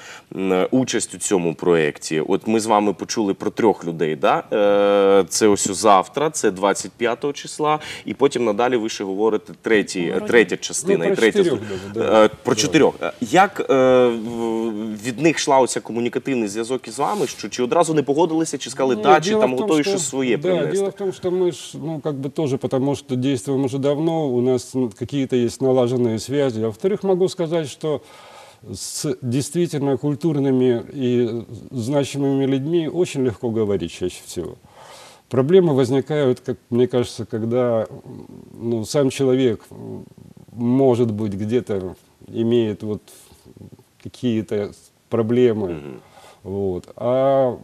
участь у цьому проєкті. От ми з вами почули про трьох людей. Да? Е, це ось завтра, це 25 числа, і потім надалі ви ще говорите третій, третя частина Ну, і про третя чотирьох даже, да. Е, про чотирьох. Е, Як е, в- від них йшла оця комунікативний зв'язок із вами? Що чи одразу не погодилися, чи сказали Нет, та, чи дело там в том, готові что- щось своє Да, принести? дело в том, что мы, ж, ну, как бы тоже, потому что действуем уже давно, у нас м, какие-то есть налаженные связи. А во-вторых, могу сказать, что с действительно культурными и значимыми людьми очень легко говорить чаще всего. Проблемы возникают, как мне кажется, когда ну, сам человек, может быть, где-то имеет вот какие-то проблемы. Вот. А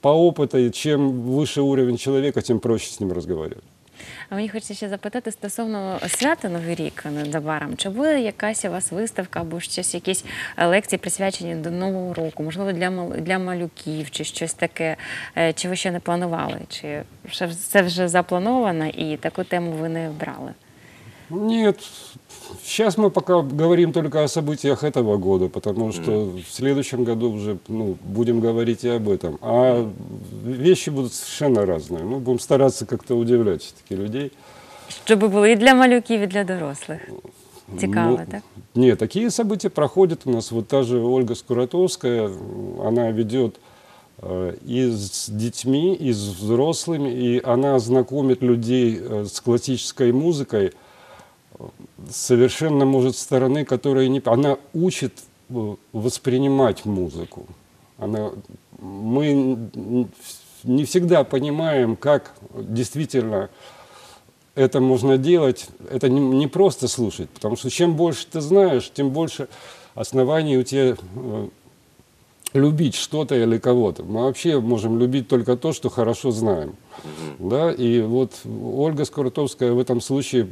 по опыту, чем выше уровень человека, тем проще с ним разговаривать. А мені хочеться ще запитати стосовно свята Новий рік незабаром. Чи буде якась у вас виставка або щось, якісь лекції присвячені до Нового року, можливо, для мал- для малюків, чи щось таке, е, чи ви ще не планували? Чи це вже заплановано і таку тему ви не брали? Нет, сейчас мы пока говорим только о событиях этого года, потому что в следующем году уже ну, будем говорить и об этом. А вещи будут совершенно разные. Ну, будем стараться как-то удивлять все-таки людей. Щоб були і для малюків, і для дорослих. Цікаво, Ну, так? Нет, такие события проходят у нас. Вот та же Ольга Скуратовская, она ведет э, и с детьми, и с взрослыми, и она знакомит людей э, с классической музыкой э, совершенно, может, стороны, которая не... Она учит э, воспринимать музыку. Она... Мы не всегда понимаем, как действительно это можно делать, это не, не просто слушать, потому что чем больше ты знаешь, тем больше оснований у тебя э, любить что-то или кого-то. Мы вообще можем любить только то, что хорошо знаем. Да? И вот Ольга Скоротовская в этом случае,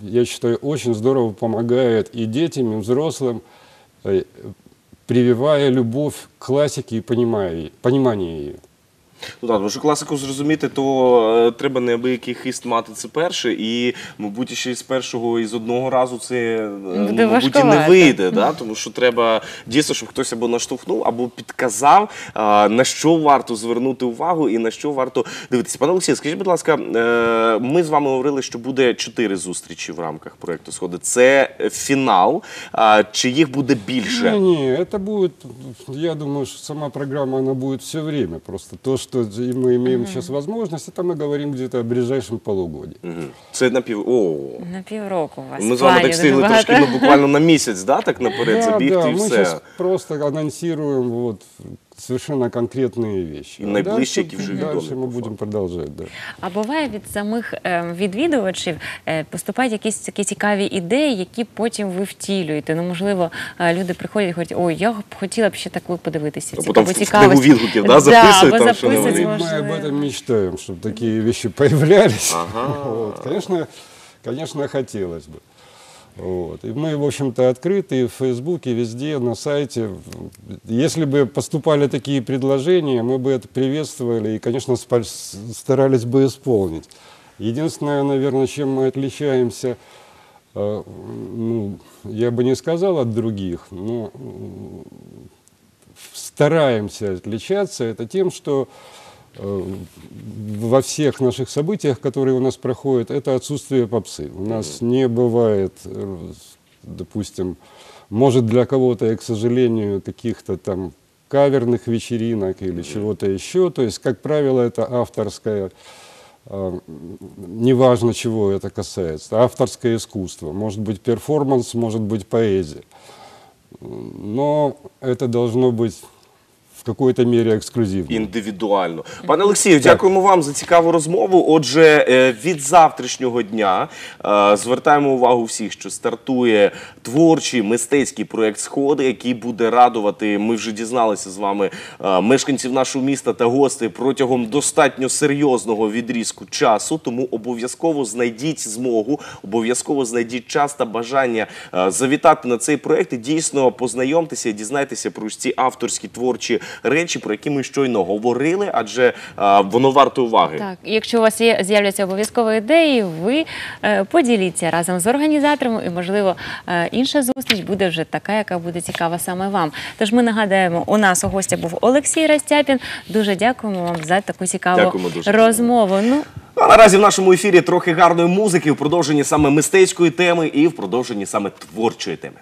я считаю, очень здорово помогает и детям, и взрослым, э, прививая любовь к классике и понимая, понимание ее. Ну так, тому що класику зрозуміти, то е, треба неабиякий хист мати це перше, і, мабуть, ще з першого і з одного разу це е, ну, мабуть, і не важкувато. вийде. Да? Тому що треба дійсно, щоб хтось або наштовхнув, або підказав, а, на що варто звернути увагу і на що варто дивитися. Пане Олексій, скажіть, будь ласка, е, ми з вами говорили, що буде чотири зустрічі в рамках проєкту Сходи. Це фінал. А, Чи їх буде більше? Не, не, это будет, я думаю, что сама программа, она будет все время. Просто то, что мы имеем сейчас возможность, это мы говорим где-то о ближайшем полугодии. Мгм. Це на пів. О, На півроку у вас. Ми з вами так планів встигли дуже трошки багато. ну, буквально на місяць, да, так наперед забігти да, і мы все. сейчас просто анонсируем вот совершенно конкретные вещи. И А наиближчие, дальше- які вже Дальше відомі, мы по будем факту. продолжать, да. А буває від самих е, відвідувачів е, поступають якісь такі цікаві ідеї, які потім ви втілюєте. Ну, можливо, е, люди приходять і говорять, ой, я б хотіла б ще таку подивитися. А цікаво, потім в цікавість». книгу відгуків, да, Да, записують або там, що не записують, вони. Мы об можливо. этом мечтаем, чтобы такие вещи появлялись. Ага. Вот. Конечно, конечно, хотелось бы. Вот. И мы, в общем-то, открыты и в Фейсбуке, везде, на сайте. Если бы поступали такие предложения, мы бы это приветствовали и, конечно, старались бы исполнить. Единственное, наверное, чем мы отличаемся, э, ну, я бы не сказал от других, но стараемся отличаться, это тем, что во всех наших событиях, которые у нас проходят, это отсутствие попсы. У нас не бывает, э, допустим, может для кого-то, и, к сожалению, каких-то там каверных вечеринок или чего-то еще. То есть, как правило, это авторское, э, неважно чего это касается, авторское искусство. Может быть перформанс, может быть поэзия. Но это должно быть какой-то мере эксклюзивно. Індивідуально. Пане Олексію, дякуємо вам за цікаву розмову. Отже, е, від завтрашнього дня е, звертаємо увагу всіх, що стартує творчий мистецький проєкт Сходи, який буде радувати. Ми вже дізналися з вами е, мешканців нашого міста та гостей протягом достатньо серйозного відрізку часу. Тому обов'язково знайдіть змогу, обов'язково знайдіть час та бажання завітати на цей проєкт і дійсно познайомтеся і дізнайтеся про ці авторські творчі речі, про які ми щойно говорили, адже воно варто уваги. Так, якщо у вас є з'являться обов'язково ідеї, ви е, поділіться разом з організатором, і можливо е, інша зустріч буде вже така, яка буде цікава саме вам. Тож ми нагадаємо, у нас у гостя був Олексій Растяпін. Дуже дякуємо вам за таку цікаву розмову. Ну А наразі в нашому ефірі трохи гарної музики в продовженні саме мистецької теми і в продовженні саме творчої теми.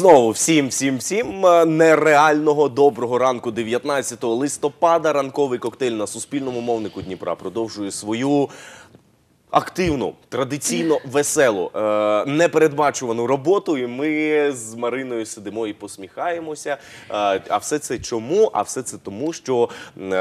Знову всім, всім, всім е, нереального доброго ранку 19 листопада. Ранковий коктейль на суспільному мовнику Дніпра продовжує свою активну, традиційно веселу, е, непередбачувану роботу. І ми з Мариною сидимо і посміхаємося. Е, а все це чому? А все це тому, що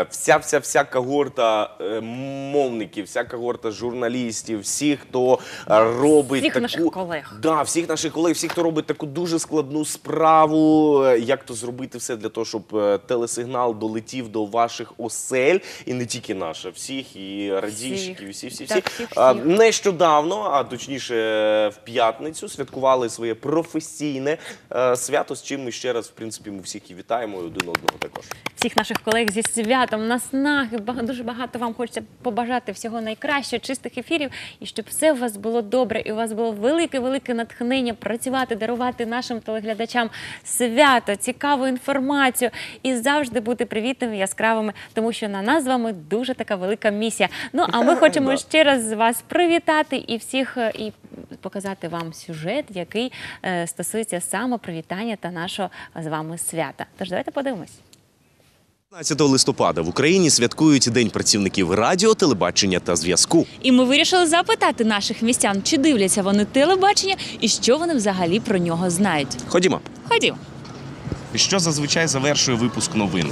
вся вся вся когорта е, мовників, вся когорта журналістів, всі, хто робить Всіх таку наших колег. Да, всіх наших колег, всіх, хто робить таку дуже складну справу, е, як то зробити все для того, щоб е, телесигнал долетів до ваших осель, і не тільки наше, всіх, і радійщиків, і всі, всі, всі. Так, А. Нещодавно, а точніше в п'ятницю, святкували своє професійне е, свято, з чим ми ще раз, в принципі, ми всіх і вітаємо і один одного також. всіх наших колег зі святом, наснаги. Дуже багато вам хочеться побажати всього найкращого, чистих ефірів, і щоб все у вас було добре, і у вас було велике, велике натхнення працювати, дарувати нашим телеглядачам свято, цікаву інформацію і завжди бути привітними, яскравими, тому що на нас з вами дуже така велика місія. Ну а ми хочемо ще раз вас привітати і всіх е, і показати вам сюжет, який е, стосується саме привітання та нашого з вами свята. Тож давайте подивимось. 15 листопада в Україні святкують День працівників радіо, телебачення та зв'язку. І ми вирішили запитати наших містян, чи дивляться вони телебачення і що вони взагалі про нього знають. Ходімо. Ходімо. Що зазвичай завершує випуск новин?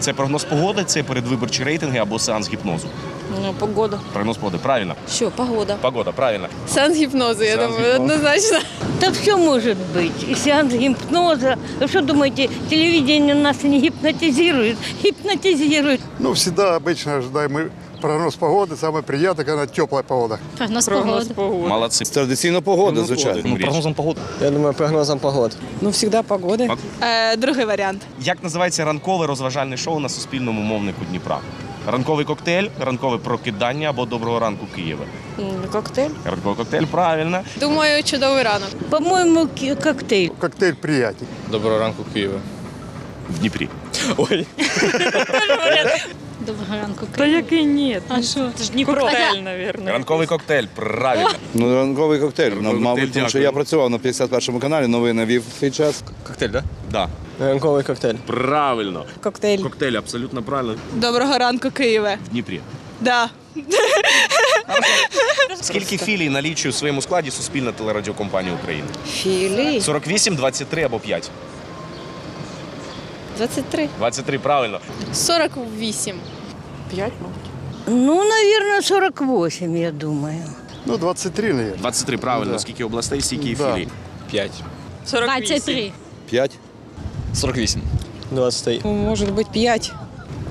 Це прогноз погоди, це передвиборчі рейтинги або сеанс гіпнозу. Ну, погода. Прогноз погоди, правильно. Що, погода? Погода, правильно. Сеанс гипноза, я Сеанс думаю, гипноза. однозначно. Да все может быть. И сеанс гипноза. Вы что думаете, телевидение нас не гипнотизирует? Гипнотизирует. Ну, всегда обычно ожидаем мы Прогноз погоды самое приятное, когда теплая погода. Прогноз Прогноз погоди. погоди. Молодці. Традиційно погода, звичайно. Ну, прогнозом погоди. Я думаю, прогнозом погоди. Ну, завжди погоди. Е, другий варіант. Як називається ранкове розважальне шоу на суспільному мовнику Дніпра? Ранковий коктейль, ранкове прокидання або доброго ранку Києва. Коктейль. Ранковий коктейль, правильно. Думаю, чудовий ранок. По-моему, коктейль. Коктейль приятней. Доброго ранку, Києва. В Дніпрі. Ой. Доброго ранку. Та який ні? А що? Це ж Дніпровель, мабуть. Ранковий коктейль, правильно. Ну, ранковий коктейль. Ранковий Ну, мабуть, тому що дякую. я працював на 51-му каналі, новини вів в цей час. Коктейль, так? Да. Ранковий коктейль. Правильно. Коктейль. Коктейль абсолютно правильно. Доброго ранку, Києве. В Дніпрі. Да. Скільки філій налічує у своєму складі Суспільна телерадіокомпанія України? Філі. 48, 23 або 5? 23. 23, правильно. 48. 5, мабуть. Ну, наверное, 48, я думаю. Ну, 23, наверное. 23, правильно. Да. Скільки областей, стільки Да. філій? 5. 23. 5. 48. 23. Може бути 5.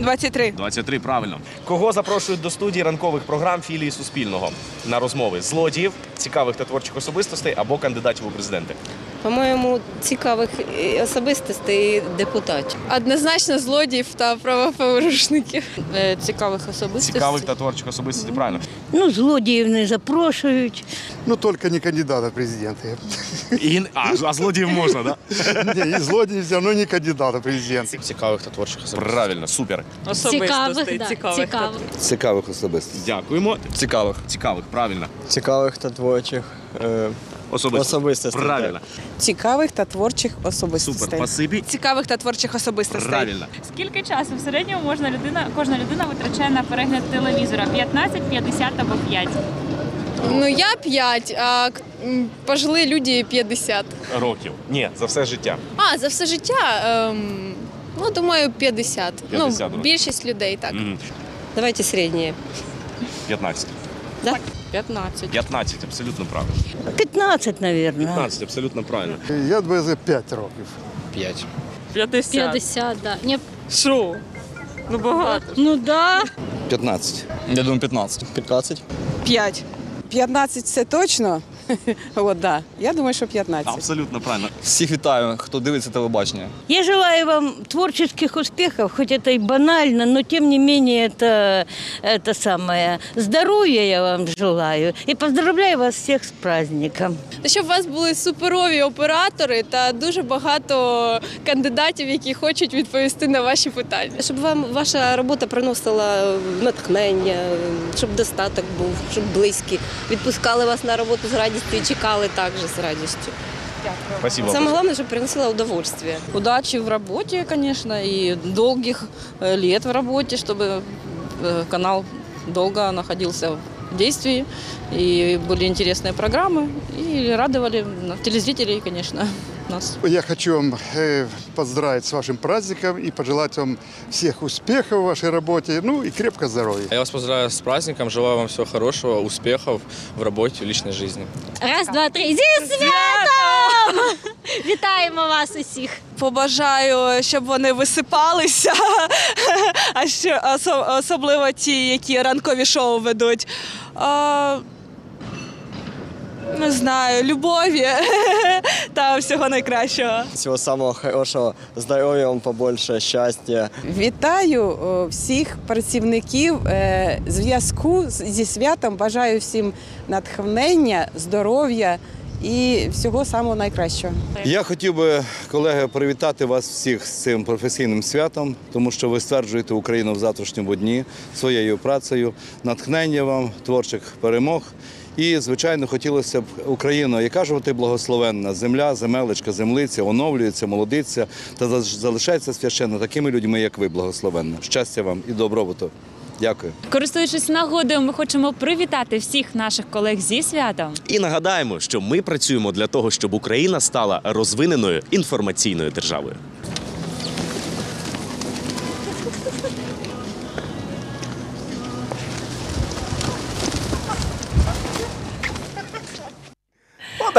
23. 23, правильно. Кого запрошують до студії ранкових програм філії Суспільного на розмови? Злодіїв, цікавих та творчих особистостей або кандидатів у президенти? По-моєму, цікавих е, особистостей депутатів. Однозначно злодіїв та правопорушників. Цікавих особистостей. Цікавих та творчих особистостей, правильно. Ну, злодіїв не запрошують. Ну, только не кандидата в президенты. І, а, а злодіїв можна, так? Не, и злодей все равно не кандидата в президенты. Цікавих та творчих особистостей. Правильно, супер. Особистостей цікавих. цікавих. Цікавих особистостей. Дякуємо. Цікавих. Цікавих, правильно. Цікавих та творчих Особистостей. особистостей. Правильно. Цікавих та творчих особистостей. Супер. Спасибі. Цікавих та творчих особистостей. Правильно. Скільки часу в середньому можна людина, кожна людина витрачає на перегляд телевізора? 15, 50 або 5? Ну я 5, а м, пожилі люди 50. Років. Ні, за все життя. А, за все життя. Ем, ну, думаю, 50. 50 ну, років. більшість людей так. Давайте середнє. 15. Да? 15. 15, абсолютно правильно. 15, наверное. 15, абсолютно правильно. Я думаю, за 5 років. 5. 50. 50, да. Ні, Що? Ну багато. Ну да. 15. Я думаю, 15. 15. 5. 15 це точно? От, да. Я думаю, що 15. Абсолютно правильно. Всіх вітаю, хто дивиться телебачення. Я желаю вам творческих успехов, хоть это и банально, но тем не менее это, это самое. Здоровья я вам желаю и поздравляю вас всех с праздником. Та щоб у вас були суперові оператори та дуже багато кандидатів, які хочуть відповісти на ваші питання. Щоб вам ваша робота приносила натхнення, щоб достаток був, щоб близькі відпускали вас на роботу з радістю і чекали також з радістю. Спасибо. Самое главное, чтобы приносила удовольствие. Удачи в работе, конечно, и долгих э, лет в работе, чтобы э, канал долго находился в действии, и были интересные программы, и радовали телезрителей, конечно, нас. Я хочу вам э, поздравить с вашим праздником и пожелать вам всех успехов в вашей работе, ну и крепко здоровья. Я вас поздравляю с праздником, желаю вам всего хорошего, успехов в работе, в личной жизни. Раз, два, три. Зі святом! Вітаємо вас усіх! Побажаю, щоб вони висипалися, а ще особливо ті, які ранкові шоу ведуть. Не знаю, любові та всього найкращого. Всего самого хорошего. Здоровья вам побольше, счастья. Вітаю всіх працівників е, зв'язку зі святом. Бажаю всім натхнення, здоров'я і всього самого найкращого. Я хотів би, колеги, привітати вас всіх з цим професійним святом, тому що ви стверджуєте Україну в завтрашньому дні своєю працею, натхнення вам, творчих перемог. І, звичайно, хотілося б Україна, яка ж ти благословенна, земля, земелечка, землиця, оновлюється, молодиться та залишається священна такими людьми, як ви, благословенна. Щастя вам і добробуту. Дякую. Користуючись нагодою, ми хочемо привітати всіх наших колег зі святом. І нагадаємо, що ми працюємо для того, щоб Україна стала розвиненою інформаційною державою.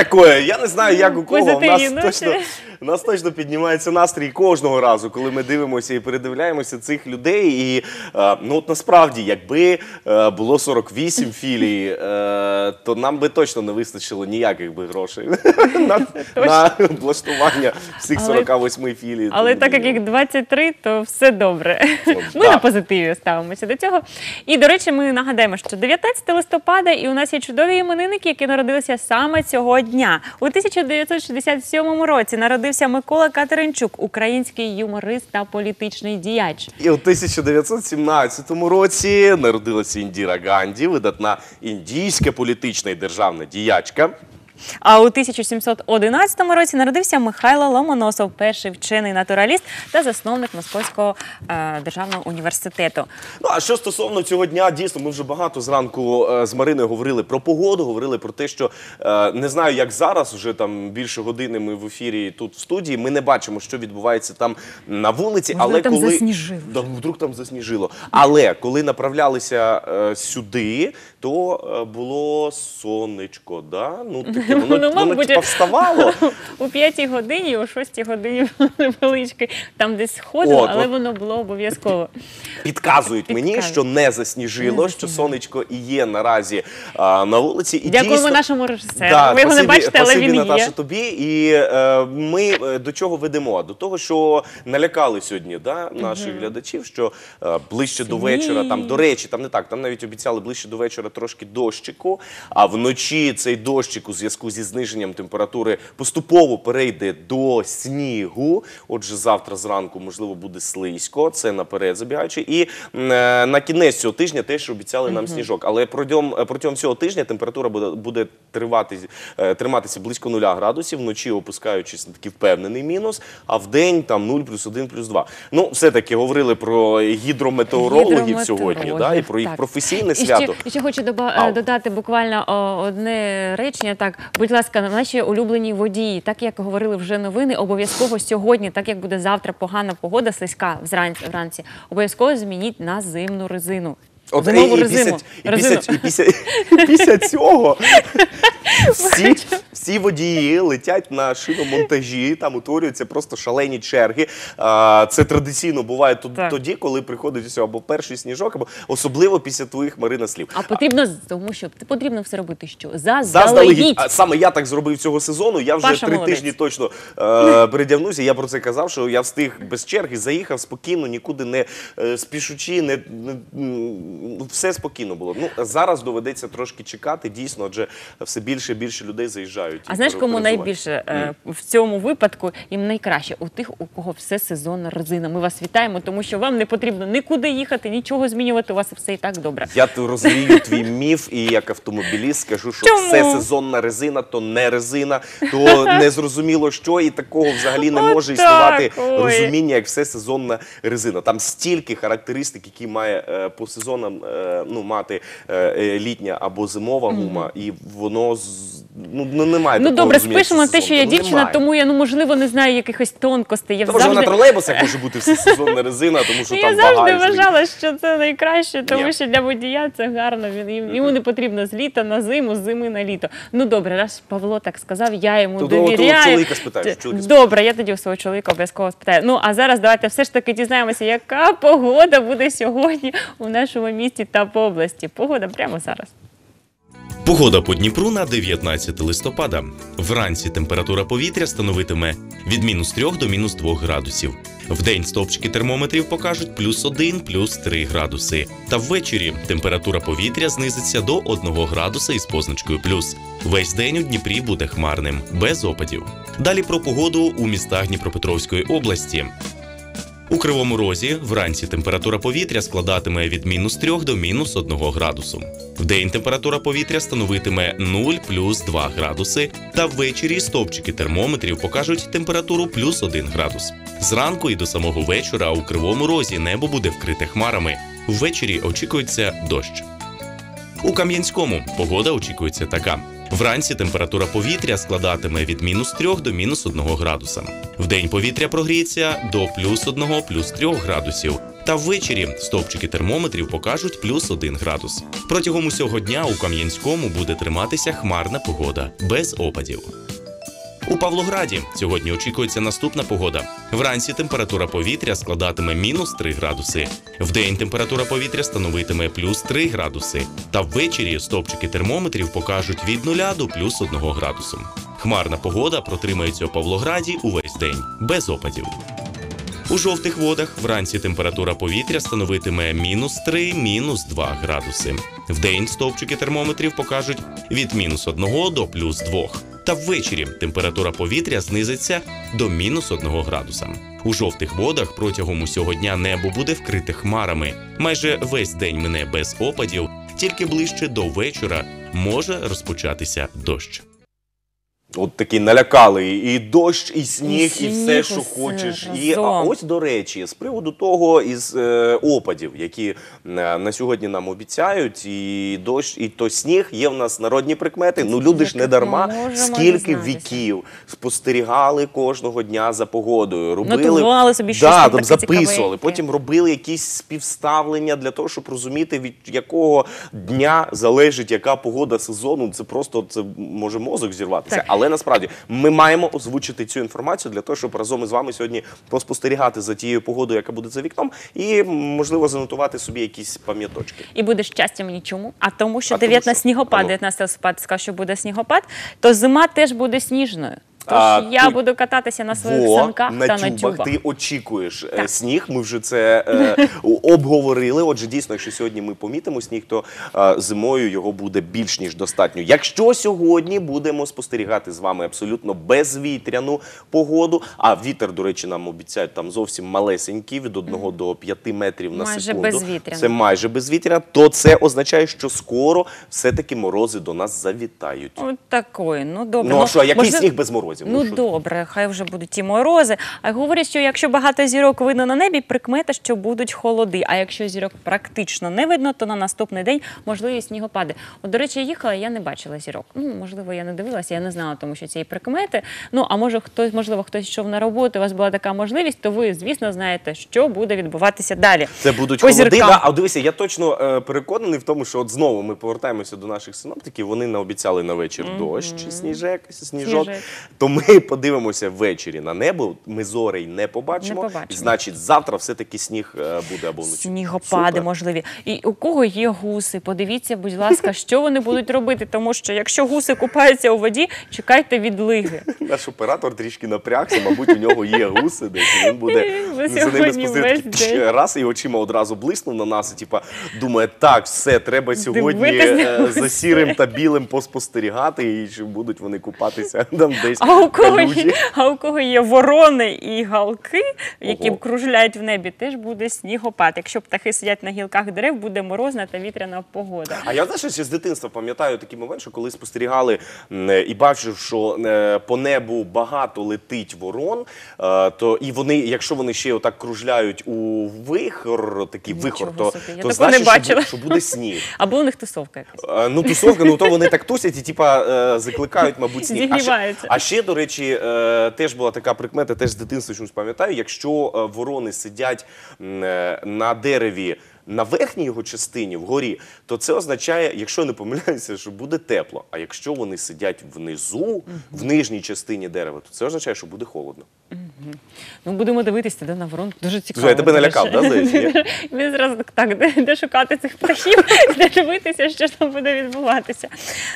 Такое. Я не знаю, як у кого. У нас точно У нас точно піднімається настрій кожного разу, коли ми дивимося і передивляємося цих людей. І е, ну от насправді, якби е, було 48 філій, е, то нам би точно не вистачило ніяких би грошей на, на облаштування всіх Але- 48 філій. Але так як їх 23, то все добре. Ми на позитиві ставимося до цього. І, до речі, ми нагадаємо, що 19 листопада, і у нас є чудові іменинники, які народилися саме цього дня. У 1967 році народився Микола Катеринчук, український юморист та політичний діяч. І у 1917 році народилася Індіра Ганді, видатна індійська політична і державна діячка. А у 1711 році народився Михайло Ломоносов, перший вчений натураліст та засновник Московського е, державного університету. Ну а що стосовно цього дня, дійсно, ми вже багато зранку е, з Мариною говорили про погоду, говорили про те, що е, не знаю, як зараз, вже там більше години ми в ефірі тут в студії. Ми не бачимо, що відбувається там на вулиці, Можливо, але там коли засніжило. Да, вдруг там засніжило. Але коли направлялися е, сюди, то е, було сонечко. Да? Ну таке воно, Ну, воно мабуть, типа вставало. У п'ятій годині, о шостій годині невеличкий, там десь сходило, От, але от. воно було обов'язково. Підказують мені, що не засніжило, що сонечко і є наразі а, на вулиці. І Дякуємо дійсно, нашому режисеру. Да, Ви його не бачите, але він Наташа, є. тобі. І е, ми е, до чого ведемо? До того, що налякали сьогодні да, наших Мгм. глядачів, що е, ближче до вечора, там, до речі, там не так, там навіть обіцяли ближче до вечора трошки дощику, а вночі цей дощик у зв'язку зі зниженням температури поступово перейде до снігу. Отже, завтра зранку, можливо, буде слизько, це наперед забігаючи. І е, на кінець цього тижня теж обіцяли нам сніжок. Але протягом, е, протягом цього тижня температура буде, буде тривати, е, триматися близько 0 градусів, вночі опускаючись на такий впевнений мінус, а в день там 0 плюс 1 плюс 2. Ну, все-таки говорили про гідрометеорологів сьогодні, да, і про їх так. професійне І свято. ще, і ще хочу доба- додати буквально о, одне речення. Так, будь ласка, наші улюблені водії, так як говорили вже новини, обов'язково сьогодні, так як буде завтра погана погода, слизька вранці, обов'язково змініть на зимну резину. От, Зимову і, і, після, і, після, і, після, і після цього всі, всі водії летять на шиномонтажі, там утворюються просто шалені черги. А, це традиційно буває Так. тоді, коли приходить ось або перший сніжок, або особливо після твоїх Марина слів. А потрібно тому, що потрібно все робити що Заздалегідь. А саме я так зробив цього сезону. Я вже Паша три молодець. тижні точно е, передягнувся. Я про це казав, що я встиг без черги, заїхав спокійно, нікуди не е, спішучи, не, не все спокійно було. Ну зараз доведеться трошки чекати. Дійсно, адже все більше і більше людей заїжджають. А знаєш, кому найбільше е, в цьому випадку їм найкраще у тих, у кого все сезонна резина. Ми вас вітаємо, тому що вам не потрібно нікуди їхати, нічого змінювати. У вас все і так добре. Я то розвію твій міф, і як автомобіліст скажу, що Чому? все сезонна резина, то не резина, то не зрозуміло що, і такого взагалі не може існувати ой. розуміння, як все сезонна резина. Там стільки характеристик, які має е, по сезонам е, ну, мати е, е, літня або зимова гума, і воно ну, немає Ну такого добре, розуміння, спишемо те, що я дівчина, немає. тому я ну можливо не знаю якихось тонкостей. Я Та може на завжди... тролейбусах може бути все сезонна резина, тому що там я завжди вважала, що це найкраще, тому Ні. що для водія це гарно. Він їм- йому не потрібно з літа на зиму, з зими на літо. Ну добре, раз Павло так сказав, я йому То до- того довіряю. чоловіка спитаєш, чоловіка Добре, я тоді у свого чоловіка обов'язково спитаю. Ну а зараз давайте все ж таки дізнаємося, яка погода буде сьогодні у нашому місті та по області. Погода прямо зараз. Погода по Дніпру на 19 листопада. Вранці температура повітря становитиме від мінус 3 до мінус 2 градусів. Вдень стовпчики термометрів покажуть плюс 1, плюс 3 градуси. Та ввечері температура повітря знизиться до 1 градуса із позначкою плюс. Весь день у Дніпрі буде хмарним, без опадів. Далі про погоду у містах Дніпропетровської області. У Кривому Розі вранці температура повітря складатиме від мінус 3 до мінус 1 градусу. Вдень температура повітря становитиме 0 плюс 2 градуси, та ввечері стовпчики термометрів покажуть температуру плюс 1 градус. Зранку і до самого вечора у Кривому Розі небо буде вкрите хмарами. Ввечері очікується дощ. У Кам'янському погода очікується така. Вранці температура повітря складатиме від мінус 3 до мінус 1 градуса. Вдень повітря прогріється до плюс 1 плюс 3 градусів. Та ввечері стовпчики термометрів покажуть плюс 1 градус. Протягом усього дня у Кам'янському буде триматися хмарна погода без опадів. У Павлограді сьогодні очікується наступна погода. Вранці температура повітря складатиме мінус 3 градуси. Вдень температура повітря становитиме плюс 3 градуси. Та ввечері стопчики термометрів покажуть від 0 до плюс 1 градусу. Хмарна погода протримається у Павлограді увесь день без опадів. У жовтих водах вранці температура повітря становитиме мінус 3, мінус 2 градуси. Вдень стовпчики термометрів покажуть від мінус 1 до плюс 2. Та ввечері температура повітря знизиться до мінус 1 градуса. У жовтих водах протягом усього дня небо буде вкрите хмарами. Майже весь день мине без опадів, тільки ближче до вечора може розпочатися дощ. От такі налякали і дощ, і сніг, і, сніг, все, що усе хочеш. І а ось до речі, з приводу того із е, опадів, які е, на сьогодні нам обіцяють, і дощ, і то сніг є в нас народні прикмети. Ну люди ж не дарма, скільки віків спостерігали кожного дня за погодою. Робили собі щось да, там там записували. Потім робили якісь співставлення для того, щоб розуміти, від якого дня залежить яка погода сезону. Це просто це може мозок зірватися. Так. Але насправді ми маємо озвучити цю інформацію для того, щоб разом із вами сьогодні поспостерігати за тією погодою, яка буде за вікном, і можливо занотувати собі якісь пам'яточки. І буде щастя мені чому? А тому, що А тому 19 снігопад, 19 листопада сказав, що буде снігопад, то зима теж буде сніжною. Тож А, я ти- буду кататися на своїх Во, санках на та на тюбах тюбах. ти очікуєш е, Так. сніг. Ми вже це е, обговорили. Отже, дійсно, якщо сьогодні ми помітимо сніг, то е, зимою його буде більш ніж достатньо. Якщо сьогодні будемо спостерігати з вами абсолютно безвітряну погоду, а вітер, до речі, нам обіцяють там зовсім малесенький, від 1 до 5 метрів на Майже секунду. безвітряно. Це майже безвітряно, то це означає, що скоро все-таки морози до нас завітають. От такої. Ну добре. Ну а що, який можливо- сніг без морозів? Ну що? добре, хай вже будуть ті морози. А говорять, що якщо багато зірок видно на небі, прикмета, що будуть холоди. А якщо зірок практично не видно, то на наступний день можливі снігопади. От, до речі, я їхала, я не бачила зірок. Ну, можливо, я не дивилася, я не знала, тому що цієї прикмети. Ну, а може, хтось, можливо, хтось йшов на роботу, у вас була така можливість, то ви, звісно, знаєте, що буде відбуватися далі. Це будуть По холоди. Да? А дивися, я точно е, переконаний в тому, що от знову ми повертаємося до наших синоптиків. Вони наобіцяли на вечір дощ, сніжек, сніжок. Сніжок. То ми подивимося ввечері на небо. Ми зорей не побачимо. Не побачимо. Значить, завтра все-таки сніг е, буде або вночі. Снігопади Супер. можливі. І у кого є гуси, подивіться, будь ласка, що вони будуть робити. Тому що якщо гуси купаються у воді, чекайте відлиги. Наш оператор трішки напрягся, мабуть, у нього є гуси десь. і Він буде Ви за ними сьогодні день. Раз і очима одразу блиснув на нас, і типа думає, так, все, треба сьогодні Дивитися е, за усе. сірим та білим поспостерігати, і чи будуть вони купатися там десь А у кого є, а у кого є ворони і галки, які Ого. кружляють в небі, теж буде снігопад. Якщо птахи сидять на гілках дерев, буде морозна та вітряна погода. А я знаєш, ще з дитинства пам'ятаю такий момент, що коли спостерігали м, е, і бачив, що е, по небу багато летить ворон, е, то і вони, якщо вони ще отак кружляють у вихор, такий вихор, то, собі, я то такого значить, не що, бачила. бу- що буде сніг. Або у них тусовка якась. Е, Ну, тусовка, ну то вони так тусять і типа е, закликають, мабуть, сніг. А ще, Зігріваються. а ще, до речі, е, теж була така прикмета, теж з дитинства чомусь пам'ятаю, якщо е, ворони сидять е, на дереві. На верхній його частині вгорі, то це означає, якщо я не помиляюся, що буде тепло. А якщо вони сидять внизу, в нижній частині дерева, то це означає, що буде холодно. Ну, будемо дивитися тоді на ворон. Дуже цікаво. Я тебе налякав, да, здається? Він зразу так, де, де шукати цих птахів, де дивитися, що там буде відбуватися.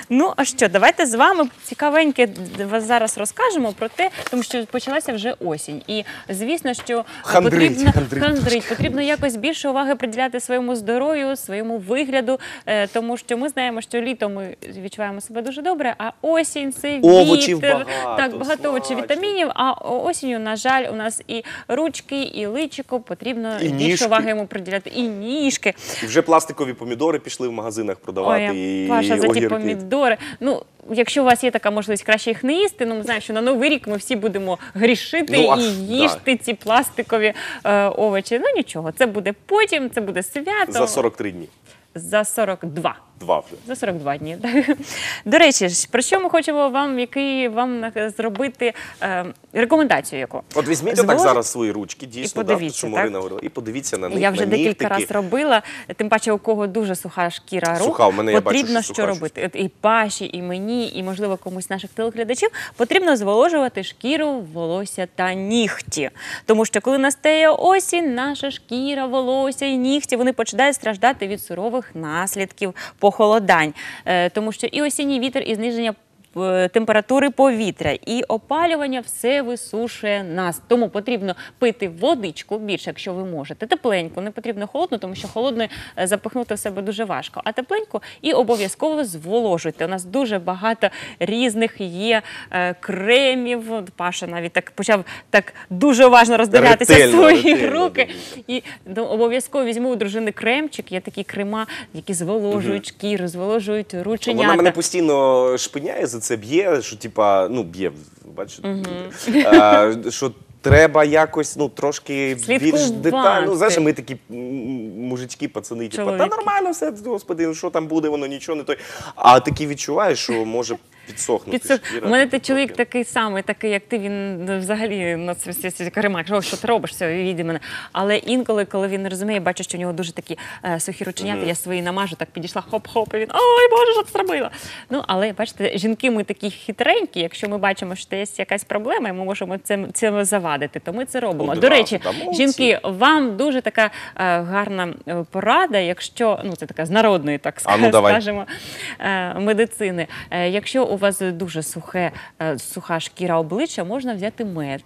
Ну, а що, давайте з вами цікавеньке вас зараз розкажемо про те, тому що почалася вже осінь. І звісно, що Хандрить, потрібно, хандрить. хандрить, потрібно якось більше уваги приділяти своєму здоров'ю, своєму вигляду, е, тому що ми знаємо, що літом ми відчуваємо себе дуже добре, а осінь це Овочів вітер, багато, так, багато овочів, вітамінів, а осінню, на жаль, у нас і ручки, і личико потрібно І більше уваги йому приділяти, і ніжки. І вже пластикові помідори пішли в магазинах продавати. Ой, і Паша, за ті огірки. помідори. Ну, якщо у вас є така можливість краще їх не їсти, ну ми знаємо, що на новий рік ми всі будемо грішити Ну, а і ж, їсти ці пластикові е, овочі. Ну нічого, це буде потім, це буде свято. За 43 дні. За 42. 42 вже. За 42 дні. так. До речі, ж, про що ми хочемо вам, який вам зробити е, рекомендацію яку? От візьміть отак Зволожити- зараз свої ручки, дійсно, да, подивіться, що так? Марина говорила, і подивіться на них. Я вже на декілька разів робила. Тим паче, у кого дуже суха шкіра рук, Суха, у мене я бачу, що що, робити. От і Паші, і мені, і можливо комусь наших телеглядачів потрібно зволожувати шкіру, волосся та нігті. Тому що коли настає осінь, наша шкіра, волосся і нігті вони починають страждати від сурових наслідків похолодань. Е, тому що і осінній вітер, і зниження температури повітря і опалювання все висушує нас. Тому потрібно пити водичку більше, якщо ви можете. Тепленьку, не потрібно холодну, тому що холодною е, запихнути в себе дуже важко. А тепленьку і обов'язково зволожуйте. У нас дуже багато різних є е, кремів. Паша навіть так почав так дуже уважно роздивлятися Ретельно, свої ретельно, руки. І ну, обов'язково візьму у дружини кремчик. Є такі крема, які зволожують шкіру, зволожують рученята. Вона мене постійно шпиняє за це, б'є, що типа, ну, б'є, бачите, а, що треба якось, ну, трошки більш Слідкувати. детально. Ну, знаєш, ми такі м, мужички, пацани, типа, та Чоловіки. нормально все, господи, ну що там буде, воно нічого не той. А такі відчуваєш, що може підсохнути Підсох... шкіра. У мене ти чоловік такий самий, такий, як ти. Він взагалі на це всі ці карема, що, що ти робиш, все, віді мене. Але інколи, коли він не розуміє, бачу, що у нього дуже такі е, сухі рученята, я свої намажу, так підійшла хоп-хоп, і він ой, боже, що ти зробила. Ну, але бачите, жінки ми такі хитренькі. Якщо ми бачимо, що є якась проблема, і ми можемо цим, цим завадити, то ми це робимо. Одразу, До речі, та молодці. жінки, вам дуже така е, гарна е, порада, якщо ну це така з народної, так А ну, давай. скажемо, е, медицини. Е, Якщо у вас дуже сухе, е, суха шкіра обличчя, можна взяти мед.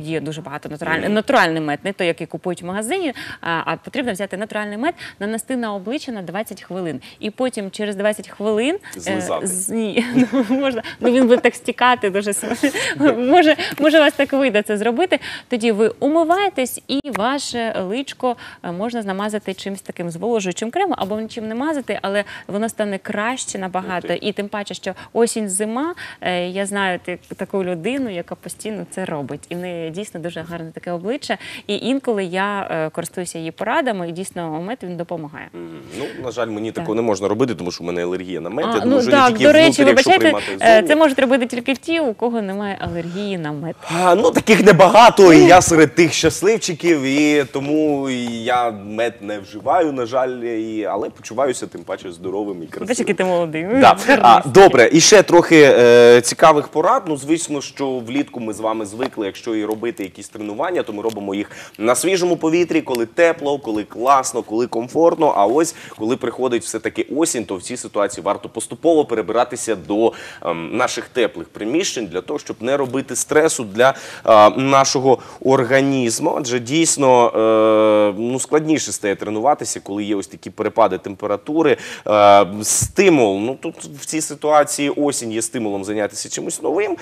Є дуже багато натуральний, натуральний мед, не той, який купують в магазині, а, а потрібно взяти натуральний мед, нанести на обличчя на 20 хвилин. І потім через 20 хвилин е, з- ні, ну, можна, ну він буде так стікати дуже сильно. може, може, у вас так вийде це зробити. Тоді ви умиваєтесь і ваше личко е, можна намазати чимось таким зволожуючим кремом або нічим не мазати, але воно стане краще набагато. І тим паче, що осінь, зима, е, я знаю ти- таку людину, яка постійно це робить. І в неї дійсно дуже гарне таке обличчя. І інколи я е, користуюся її порадами, і дійсно мед він допомагає. Ну, на жаль, мені такого не можна робити, тому що в мене алергія на мед. А, Я думаю, ну що так, не тільки до речі, внутрі, якщо вибачайте, приймати е, це можуть робити тільки ті, у кого немає алергії на мед. А, ну таких небагато, і я серед тих щасливчиків, і тому я мед не вживаю, на жаль, і, але почуваюся тим паче здоровим і Бачиш, красивим. який ти молодий. Да. А, добре, і ще трохи е, цікавих порад. Ну, звісно, що влітку ми з вами звикли, якщо і робити якісь тренування, то ми робимо їх на свіжому повітрі, коли тепло, коли класно, коли комфортно. А ось коли приходить все-таки осінь, то в цій ситуації варто поступово перебиратися до ем, наших теплих приміщень для того, щоб не робити стресу для е, нашого організму. Адже дійсно е, ну, складніше стає тренуватися, коли є ось такі перепади температури. Е, стимул. Ну тут в цій ситуації осінь є стимулом зайнятися чимось новим,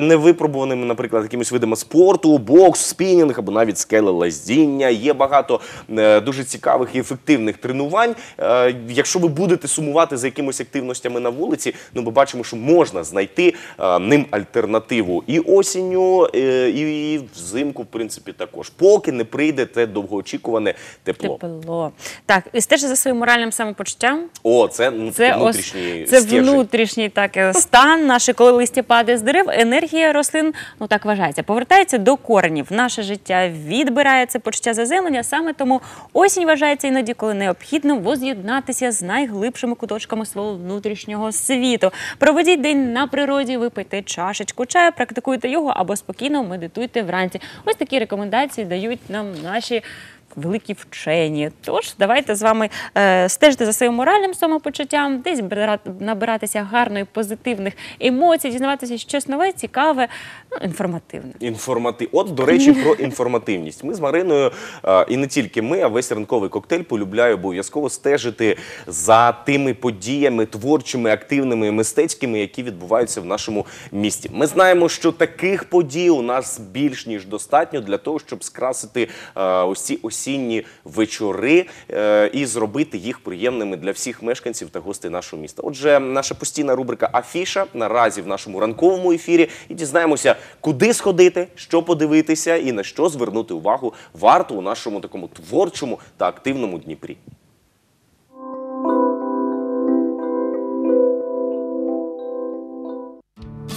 невипробуваним, наприклад, якимось видами спорту, бокс, спінінг або навіть скелелазіння. Є багато е, дуже цікавих і ефективних тренувань. Е, якщо ви будете сумувати за якимись активностями на вулиці, ну ми бачимо, що можна знайти е, ним альтернативу і осінню, і взимку, в принципі, також, поки не прийде те довгоочікуване тепло. Тепло. Так, і стежте за своїм моральним самопочуттям. О, це, ну, Це, внутрішній це внутрішній так, стан наш, коли листя падає з дерев, енергія рослин, ну так вважається, повертається до коренів. Наше життя відбирає це почуття заземлення. Саме тому осінь вважається іноді, коли необхідно воз'єднатися з найглибшими куточками свого внутрішнього світу. Проведіть день на природі, випийте чашечку чаю, практикуйте його або спокійно медитуйте вранці. Ось такі рекомендації дають нам наші. Великі вчені. Тож давайте з вами е, стежити за своїм моральним самопочуттям, десь набиратися гарної, позитивних емоцій, дізнаватися щось нове, цікаве, ну, інформативне. Інформати... От, до речі, про інформативність. Ми з Мариною, е, і не тільки ми, а весь ранковий коктейль полюбляє обов'язково стежити за тими подіями творчими, активними, мистецькими, які відбуваються в нашому місті. Ми знаємо, що таких подій у нас більш ніж достатньо для того, щоб скрасити е, ось ці осінні вечори е, і зробити їх приємними для всіх мешканців та гостей нашого міста. Отже, наша постійна рубрика Афіша наразі в нашому ранковому ефірі і дізнаємося, куди сходити, що подивитися і на що звернути увагу варто у нашому такому творчому та активному Дніпрі.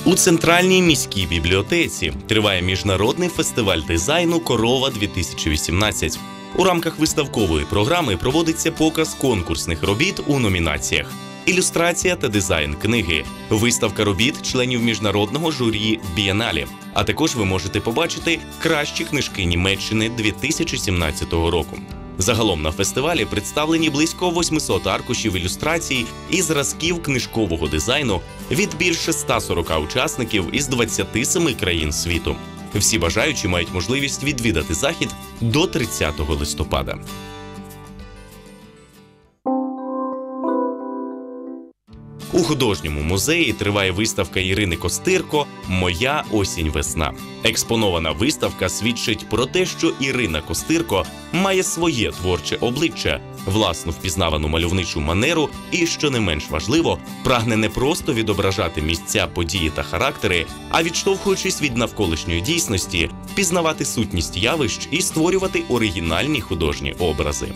У центральній міській бібліотеці триває міжнародний фестиваль дизайну Корова 2018. У рамках виставкової програми проводиться показ конкурсних робіт у номінаціях: ілюстрація та дизайн книги, виставка робіт членів міжнародного журі Бієналі. А також ви можете побачити кращі книжки Німеччини 2017 року. Загалом на фестивалі представлені близько 800 аркушів ілюстрацій і зразків книжкового дизайну від більше 140 учасників із 27 країн світу. Всі бажаючі мають можливість відвідати захід до 30 листопада. У художньому музеї триває виставка Ірини Костирко Моя осінь весна. Експонована виставка свідчить про те, що Ірина Костирко має своє творче обличчя, власну впізнавану мальовничу манеру і, що не менш важливо, прагне не просто відображати місця, події та характери, а відштовхуючись від навколишньої дійсності, пізнавати сутність явищ і створювати оригінальні художні образи.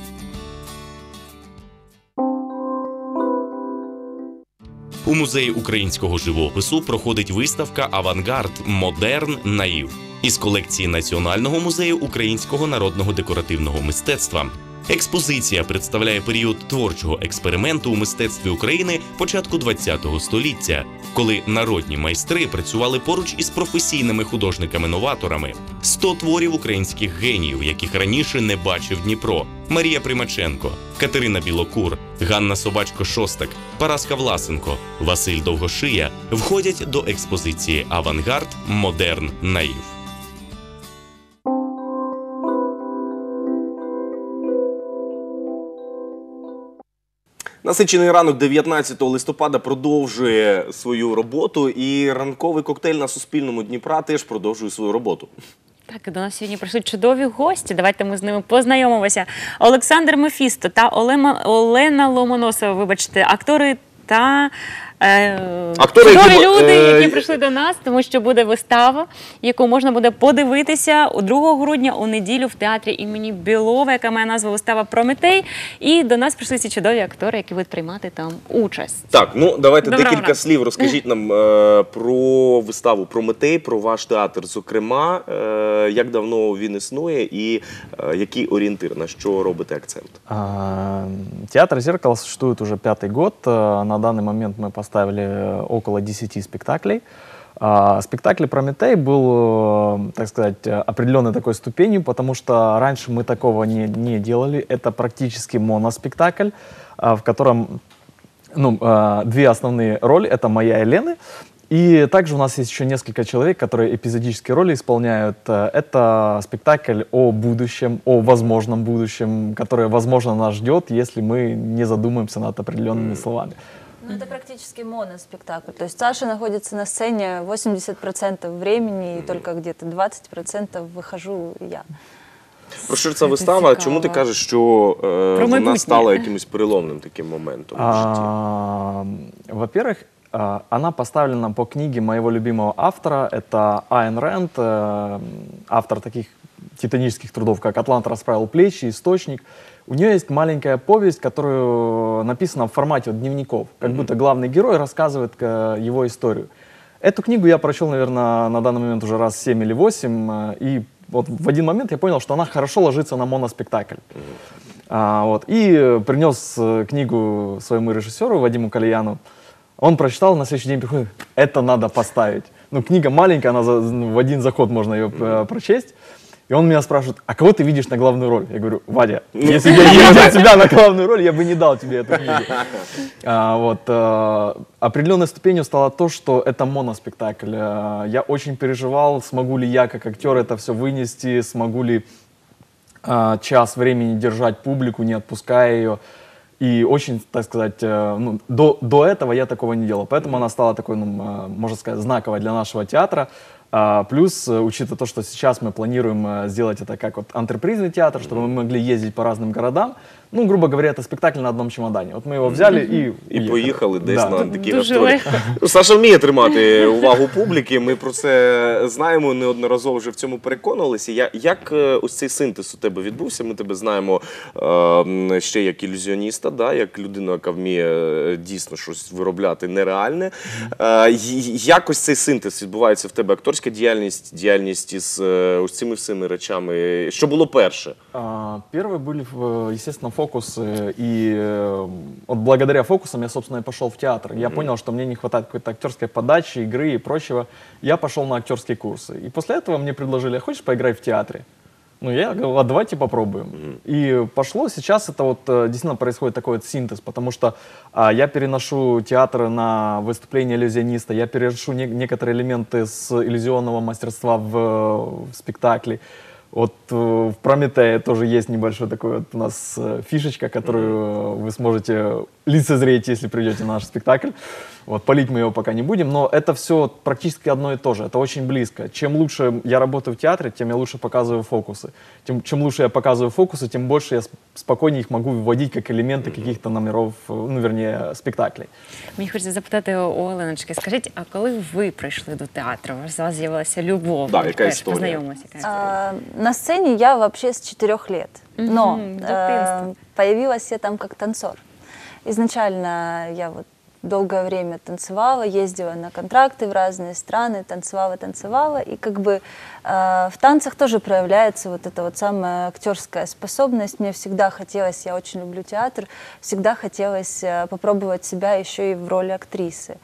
У музеї українського живопису проходить виставка Авангард Модерн Наїв із колекції Національного музею українського народного декоративного мистецтва. Експозиція представляє період творчого експерименту у мистецтві України початку ХХ століття, коли народні майстри працювали поруч із професійними художниками-новаторами. 100 творів українських геніїв, яких раніше не бачив Дніпро. Марія Примаченко, Катерина Білокур, Ганна Собачко Шостак, Параска Власенко, Василь Довгошия входять до експозиції Авангард Модерн Наїв. Насичений ранок 19 листопада продовжує свою роботу, і ранковий коктейль на Суспільному Дніпра теж продовжує свою роботу. Так, до нас сьогодні прийшли чудові гості. Давайте ми з ними познайомимося. Олександр Мефісто та Олема, Олена Ломоносова, вибачте, актори та Актори, чудові які, люди, е, які прийшли до нас, тому що буде вистава, яку можна буде подивитися у 2 грудня у неділю в театрі імені Білова, яка має назву вистава Прометей. І до нас прийшли ці чудові актори, які будуть приймати там участь. Так, ну давайте Доброго декілька ранку. слів. Розкажіть нам е, про виставу Прометей, про ваш театр, зокрема, е, як давно він існує і е, який орієнтир, на що робите акцент? А, Театр «Зеркало» существует уже пятый год. А, На данный момент мы поставили э, около 10 спектаклей. А, Спектакль «Прометей» был, э, так сказать, э, определенной такой ступенью, потому что раньше мы такого не, не делали. Это практически моноспектакль, а, в котором ну, две основные роли. Это моя и Лены. И также у нас есть еще несколько человек, которые эпизодические роли исполняют. Это спектакль о будущем, о возможном будущем, которое, возможно, нас ждет, если мы не задумаемся над определенными словами. Ну, это практически моноспектакль. То есть Саша находится на сцене 80% времени, и только где-то 20% выхожу я. Про що ця вистава? Чому ти кажеш, що е, вона майбутнє. стала якимось переломним таким моментом? в житті? А, Во-первых, а, она поставлена по книге моего любимого автора. Это Айн Рэнд, э, автор таких титанических трудов, как «Атлант расправил плечи», «Источник». У нее есть маленькая повесть, которая написана в формате вот дневников, как будто главный герой рассказывает э, его историю. Эту книгу я прочел, наверное, на данный момент уже раз 7 или 8, э, и вот в один момент я понял, что она хорошо ложится на моноспектакль. А, вот, и принес э, книгу своему режиссеру Вадиму Кальяну. Он прочитал, на следующий день приходит, это надо поставить. Ну, книга маленькая, она за- ну, в один заход можно ее э, прочесть. И он меня спрашивает, а кого ты видишь на главную роль? Я говорю, Вадя, если бы я видел тебя на главную роль, я бы не дал тебе эту книгу. А, вот, э, определенной ступенью стало то, что это моноспектакль. Э, я очень переживал, смогу ли я как актер это все вынести, смогу ли а, час времени держать публику, не отпуская ее. И очень, так сказать, ну, до, до этого я такого не делал. Поэтому она стала такой, ну, можно сказать, знаковой для нашего театра. А, плюс, э, учитывая то, что сейчас мы планируем э, сделать это как вот антрепризный театр, чтобы мы могли ездить по разным городам, ну, грубо говоря, это спектакль на одном чемодане. Вот мы его взяли и І поїхали десь Да. на такі Дуже гастролі. легко. Ну, Саша вміє тримати увагу публіки. Ми про це знаємо неодноразово вже в цьому переконувалися. Я- Як е, ось цей синтез у тебе відбувся? Ми тебе знаємо е, м, ще як ілюзіоніста, да? як людину, яка вміє е, дійсно щось виробляти нереальне. Е, й- Як ось цей синтез відбувається в тебе? Акторська діяльність, діяльність із е, ось цими всіми речами. Що було перше? А, Первые были, в- естественно, фокусы, и э, вот благодаря фокусам я, собственно, и пошел в театр. Я понял, что мне не хватает какой-то актерской подачи, игры и прочего. Я пошел на актерские курсы. И после этого мне предложили, а хочешь поиграть в театре? Ну, я говорю, а давайте попробуем. И пошло. Сейчас это вот э, действительно происходит такой вот синтез, потому что а, я переношу театр на выступление иллюзиониста, я переношу не- некоторые элементы с иллюзионного мастерства в, э, в спектакле. Вот э, в Прометее тоже есть небольшой такой вот у нас э, фишечка, которую э, вы сможете лицезреть, если придете на наш спектакль. Вот, полить мы его пока не будем, но это все практически одно и то же, это очень близко. Чем лучше я работаю в театре, тем я лучше показываю фокусы. Тем, чем лучше я показываю фокусы, тем больше я сп- спокойнее их могу вводить как элементы каких-то номеров, э, ну, вернее, спектаклей. Мені хочеться запитати у Оленочки, скажіть, а коли ви прийшли до театру, у вас з'явилася любов? Да, Ви яка теж історія? познайомилися, яка історія? А, на сцене я вообще с четырех лет, но Мгм, э, дитинство. появилась я там как танцор. Изначально я вот долгое время танцевала, ездила на контракты в разные страны, танцевала, танцевала, и как бы э, в танцах тоже проявляется вот эта вот самая актерская способность. Мне всегда хотелось, я очень люблю театр, всегда хотелось э, попробовать себя еще и в роли актрисы.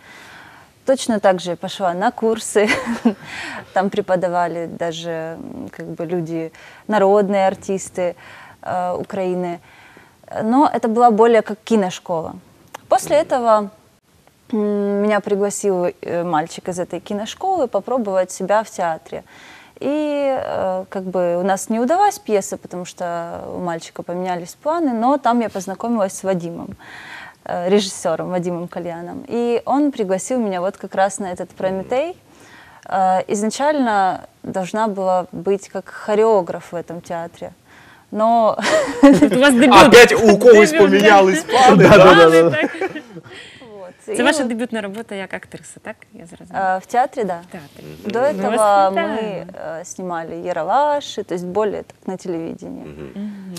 Точно так же пошла на курсы, там преподавали даже как бы люди, народные артисты э, Украины, но это была более как киношкола. После этого меня пригласил э, мальчик из этой киношколы попробовать себя в театре. И э, как бы у нас не удалась пьеса, потому что у мальчика поменялись планы, но там я познакомилась с Вадимом э, режиссером Вадимом Кальяном. И он пригласил меня вот как раз на этот Прометей. Изначально должна была быть как хореограф в этом театре. Но... Опять у когось Дебют, помінялись да. Це ваша вот, дебютна робота як актриса, так? Я зрозуміла. э, В театре, да. До Ну, этого вас мы вітаю. э, снимали Ералаши, то есть более так на телевидении.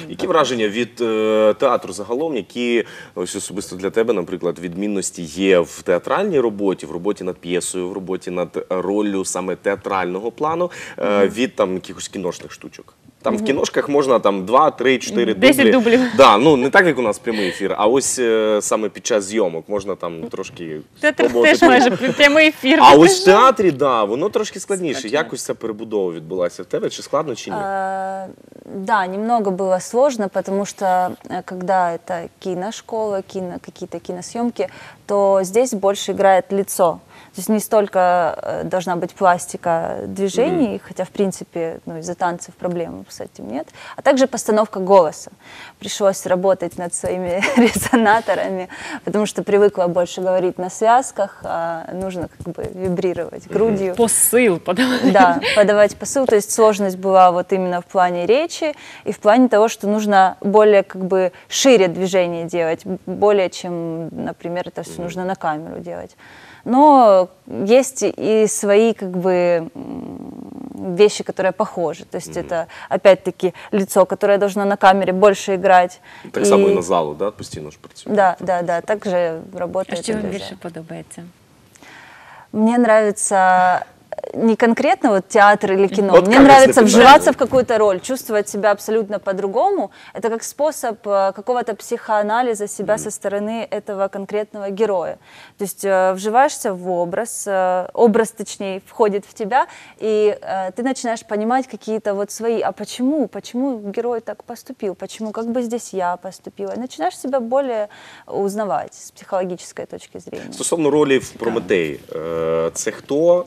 Які враження від е, театру загалом, які ось особисто для тебе, наприклад, відмінності є в театральній роботі, в роботі над п'єсою, в роботі над роллю саме театрального плану е, від там якихось кіношних штучок? Там в Мгм. кіношках можна там два, три, чотири Десять дублі. дублів. Да, ну не так, як у нас прямий ефір, а ось е, саме під час зйомок можна там трошки Театр спробувати теж майже прямий ефір. А ось в театрі, да, воно трошки складніше. Якось ця перебудова відбулася в тебе? Чи складно, чи ні? А, Да, немного было сложно, потому что э, когда это киношкола, кино, какие-то киносъемки, то здесь больше играет лицо. То есть не столько э, должна быть пластика движений, хотя в принципе ну, из-за танцев проблем с этим нет, а также постановка голоса. Пришлось работать над своими резонаторами, потому что привыкла больше говорить на связках, а нужно как бы вибрировать грудью. Посыл подавать. Да, подавать посыл. То есть сложность была вот именно в плане речи и в плане того, что нужно более как бы шире движение делать, более чем, например, это все нужно на камеру делать Но есть и свои как бы м, вещи, которые похожи. То есть это опять-таки лицо, которое должно на камере больше играть. Так само і на залу, да? постійно ж працює. Да, да, да. Также А работает. що вам иллюзия. більше подобається? Мне нравится не конкретно вот театр или кино. Вот Мне нравится вживаться в какую-то роль, чувствовать себя абсолютно по-другому. Это как способ э, какого-то психоанализа себя со стороны этого конкретного героя. То есть э, вживаешься в образ, э, образ, точнее, входит в тебя, и ты начинаешь понимать какие-то вот свои, а почему, почему герой так поступил, почему, как бы здесь я поступила. И начинаешь себя более узнавать с психологической точки зрения. Стосовно ролі в Прометеї, це хто,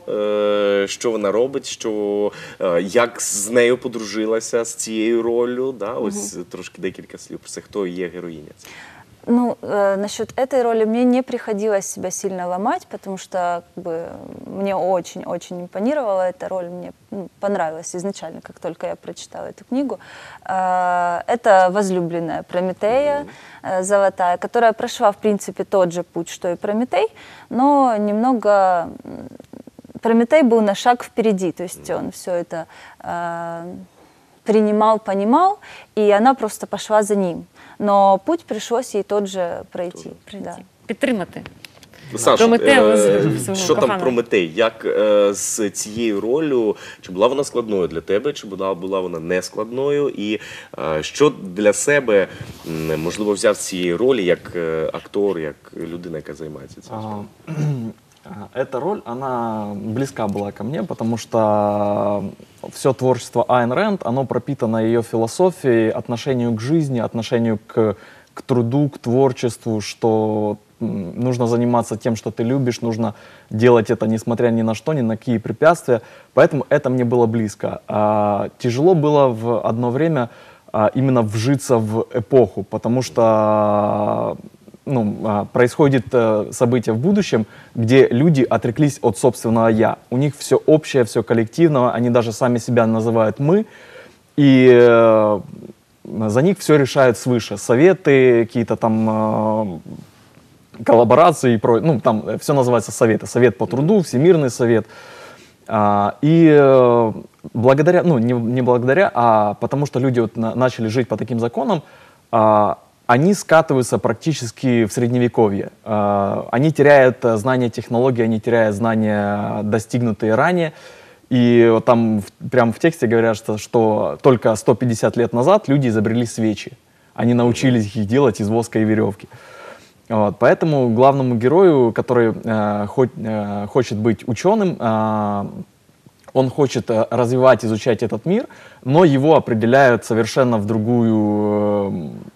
що вона робить, що, е, як з нею подружилася з цією роллю? Да? Ось трошки декілька слів про це. Хто є героїня? Ну, э, насчет этой роли мне не приходилось себя сильно ломать, потому что как бы, мне очень-очень импонировала эта роль, мне ну, понравилась изначально, как только я прочитала эту книгу. Э, это возлюбленная Прометея э, золотая, которая прошла, в принципе, тот же путь, что и Прометей, но немного м, Прометей был на шаг впереди, то есть он все это э, принимал, понимал, и она просто пошла за ним. Но путь пришлось ей тот же пройти. Да. Підтримати. Саш, Прометея е, з- свого що там коханого. Прометей? Як е, з цією роллю? Чи була вона складною для тебе, чи була, була вона не складною? І е, що для себе м, можливо взяв з цієї ролі як е, актор, як людина, яка займається цим? справою? А, Эта роль, она близка была ко мне, потому что все творчество Айн Рэнд, оно пропитано ее философией, отношению к жизни, отношению к, к труду, к творчеству, что нужно заниматься тем, что ты любишь, нужно делать это несмотря ни на что, ни на какие препятствия. Поэтому это мне было близко. А, тяжело было в одно время а, именно вжиться в эпоху, потому что ну, а, происходит э, событие в будущем, где люди отреклись от собственного «я». У них все общее, все коллективное, они даже сами себя называют «мы», и э, за них все решают свыше. Советы, какие-то там э, коллаборации. Ну, там все называется советы. Совет по труду, Всемирный совет. А, и благодаря, ну, не, не благодаря, а потому что люди вот на- начали жить по таким законам, а, они скатываются практически в средневековье. А, они теряют э, знания технологий, они теряют знания, достигнутые ранее. И там в- прям в тексте говорят, что, что только 150 лет назад люди изобрели свечи. Они научились их делать из воска и веревки. Вот, поэтому главному герою, который э, хо- э, хочет быть ученым, э, он хочет э, развивать, изучать этот мир, но его определяют совершенно в другую, э,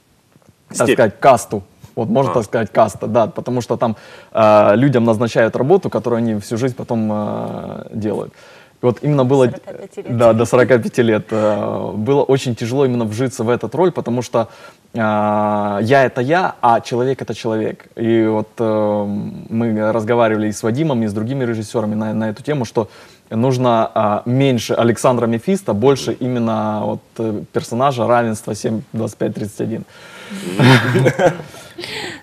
так сказать, касту. Вот можно А. так сказать каста, да, потому что там э, людям назначают работу, которую они всю жизнь потом э, делают. И вот именно было... 45 лет. Да, до 45 лет. э, было очень тяжело именно вжиться в этот роль, потому что э, я это я, а человек это человек. И вот э, мы разговаривали и с Вадимом, и с другими режиссерами на, на эту тему, что нужно э, меньше Александра Мефиста, больше именно вот, э, персонажа равенства 7, 25, 31.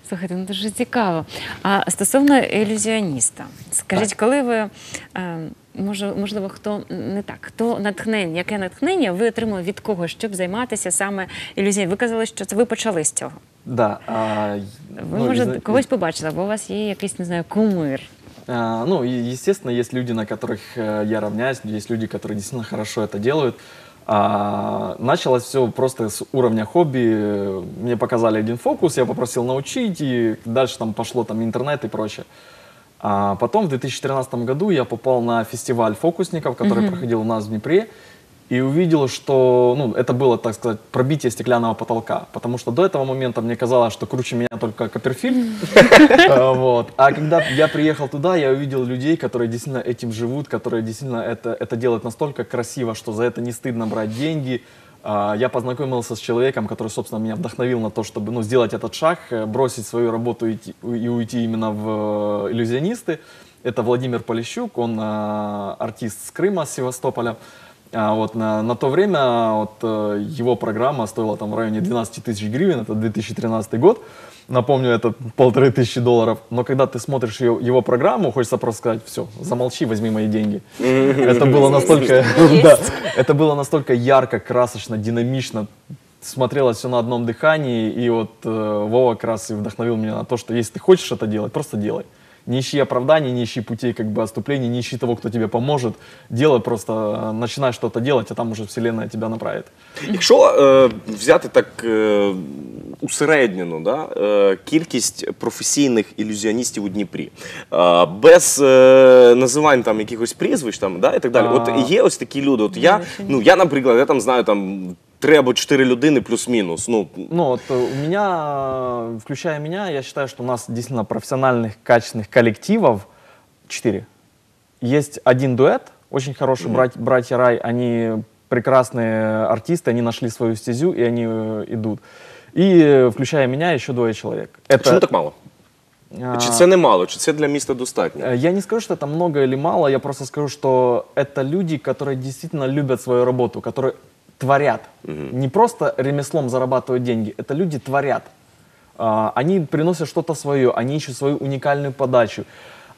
Слухайте, ну дуже цікаво. А стосовно ілюзіоніста, скажіть, коли ви е, може, можливо, хто не так, хто натхнення, яке натхнення ви отримали від кого, щоб займатися саме ілюзією? Ви казали, що це ви почали з цього. Да. а, Ви ну, може изна- когось побачили, або у вас є якийсь не знаю, кумир. А, Ну, и, естественно, есть люди, на которых э, я равняюсь, есть люди, которые действительно хорошо это делают. А, началось все просто с уровня хобби. Мне показали один фокус, я попросил научить, и дальше там пошло там интернет и прочее. А потом в 2013 году я попал на фестиваль фокусников, который Мгм. проходил у нас в Днепре, и увидел, что ну, это было, так сказать, пробитие стеклянного потолка. Потому что до этого момента мне казалось, что круче меня только Копперфильд. А, вот. А когда я приехал туда, я увидел людей, которые действительно этим живут, которые действительно это, это делают настолько красиво, что за это не стыдно брать деньги. А, Я познакомился с человеком, который, собственно, меня вдохновил на то, чтобы ну, сделать этот шаг, э, бросить свою работу и, и уйти именно в э, иллюзионисты. Это Владимир Полищук, он э, артист с Крыма, с Севастополя. А вот на, на то время вот, э, его программа стоила там в районе 12 тысяч гривен, это 2013 год. Напомню, это полторы тысячи долларов. Но когда ты смотришь ее, его программу, хочется просто сказать, все, замолчи, возьми мои деньги. Это было настолько, да, это было настолько ярко, красочно, динамично. Смотрелось все на одном дыхании, и вот э, Вова как раз и вдохновил меня на то, что если ты хочешь это делать, просто делай. Не ищи оправданий, не ищи путей как бы отступления, не ищи того, кто тебе поможет. Делай просто, э, начинай что-то делать, а там уже вселенная тебя направит. Якщо е, взяти так е, усередньоно, да, е, кількість професійних ілюзіоністів у Дніпрі, е, без е, називань там якихось прізвищ там, да, і так далі. От є ось такі люди. От я, ну, я, наприклад, я там знаю там або чотири людини плюс-мінус. Ну, Ну вот э, у меня, э, включая меня, я считаю, что у нас действительно профессиональных, качественных коллективов четыре. Есть один дуэт, очень хороший, брать- братья Рай, они прекрасные артисты, они нашли свою стезю и они э, идут. И э, включая меня еще двое человек. Это, Чому так мало? а, Чи це не мало, чи це для міста достатньо? Э, Я не скажу, что это много или мало, я просто скажу, что это люди, которые действительно любят свою работу, которые творят. Не просто ремеслом зарабатывают деньги, это люди творят. А, Они приносят что-то свое, они ищут свою уникальную подачу.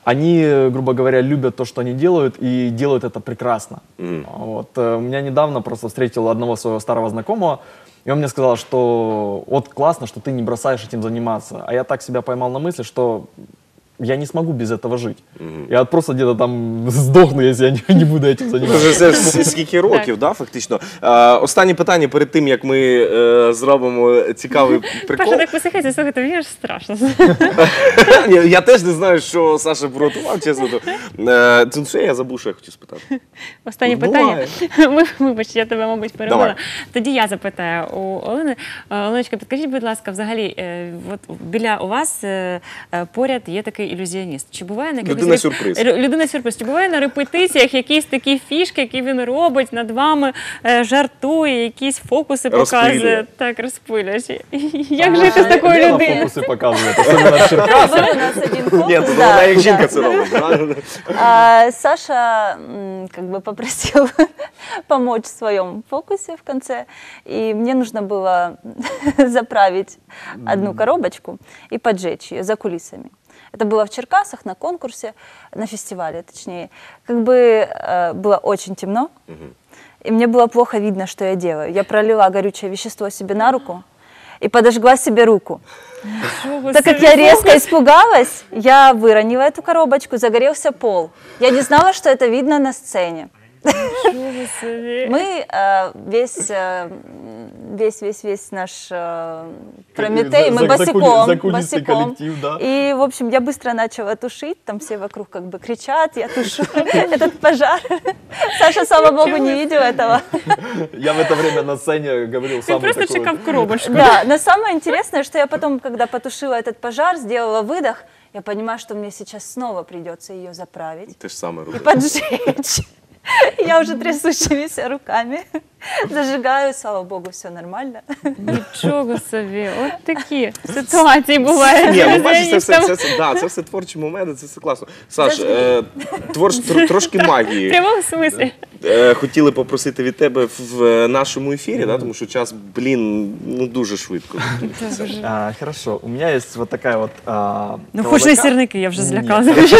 Они, грубо говоря, любят то, что они делают, и делают это прекрасно. А Вот. э, У меня недавно просто встретил одного своего старого знакомого, и он мне сказал, что вот классно, что ты не бросаешь этим заниматься. А я так себя поймал на мысли, что я не смогу без этого жить. Я просто где-то там сдохну, если я не, не буду этим Це заниматься. ж- це скільки років, да, фактично. Е, останнє питання перед тим, як ми е, зробимо цікавий прикол. Паша так посихається, слухайте, мені аж страшно. Ні, Я теж не знаю, що Саша приготував, чесно. Е, Це все, я забув, що я хотів спитати. Останнє Буває. питання. Ми- Вибач, я тебе, мабуть, перебила. Давай. Тоді я запитаю у Олени. Е, Оленочка, підкажіть, будь ласка, взагалі, е, от біля у вас е, е, поряд є такий ілюзіоніст. Чи буває на якихось Людина реп- сюрприз. Р- Людина сюрприз. Чи буває на репетиціях якісь такі фішки, які він робить над вами, е, жартує, якісь фокуси Розпилює. показує? Так, розпилює. Чи- Як жити з такою Лена людиною? фокусы показывает, особенно в Черкасах. У нас один Ні, фокус, то да, вона як да. жінка це робить. да? А, Саша м, как бы попросил помочь в своем фокусе в конце, и мне нужно было заправить одну коробочку и поджечь ее за кулисами. Это было в Черкасах на конкурсе, на фестивале точнее. Как бы э, было очень темно, и мне было плохо видно, что я делаю. Я пролила горючее вещество себе на руку и подожгла себе руку. Так как я резко испугалась, я выронила эту коробочку, загорелся пол. Я не знала, что это видно на сцене. Мы э, весь, э, весь, весь, весь наш э, Прометей, мы За- за- босиком, босиком. да. И, в общем, я быстро начала тушить, там все вокруг как бы кричат, я тушу этот пожар. Саша, слава богу, не видел этого. Я в это время на сцене говорил самый просто чекав коробочку. Да, но самое интересное, что я потом, когда потушила этот пожар, сделала выдох, я понимаю, что мне сейчас снова придется ее заправить Те ж саме и поджечь. Я уже трясущимися руками зажигаю, слава богу, все нормально. Нічого собі, от такі ситуації бувають. Ні, ну з бачиш, це все, це, ілюзіоністом. все, да, це все творчі моменти, це все класно. Саш, е, творч, тр- трошки В магії. прямому смислі. Е, хотіли попросити від тебе в е, нашому ефірі, да, тому що час, блін, ну дуже швидко. А, хорошо, у меня есть вот такая вот... а, Ну, хоч не колода карт. сірники, я вже Нет. злякалася.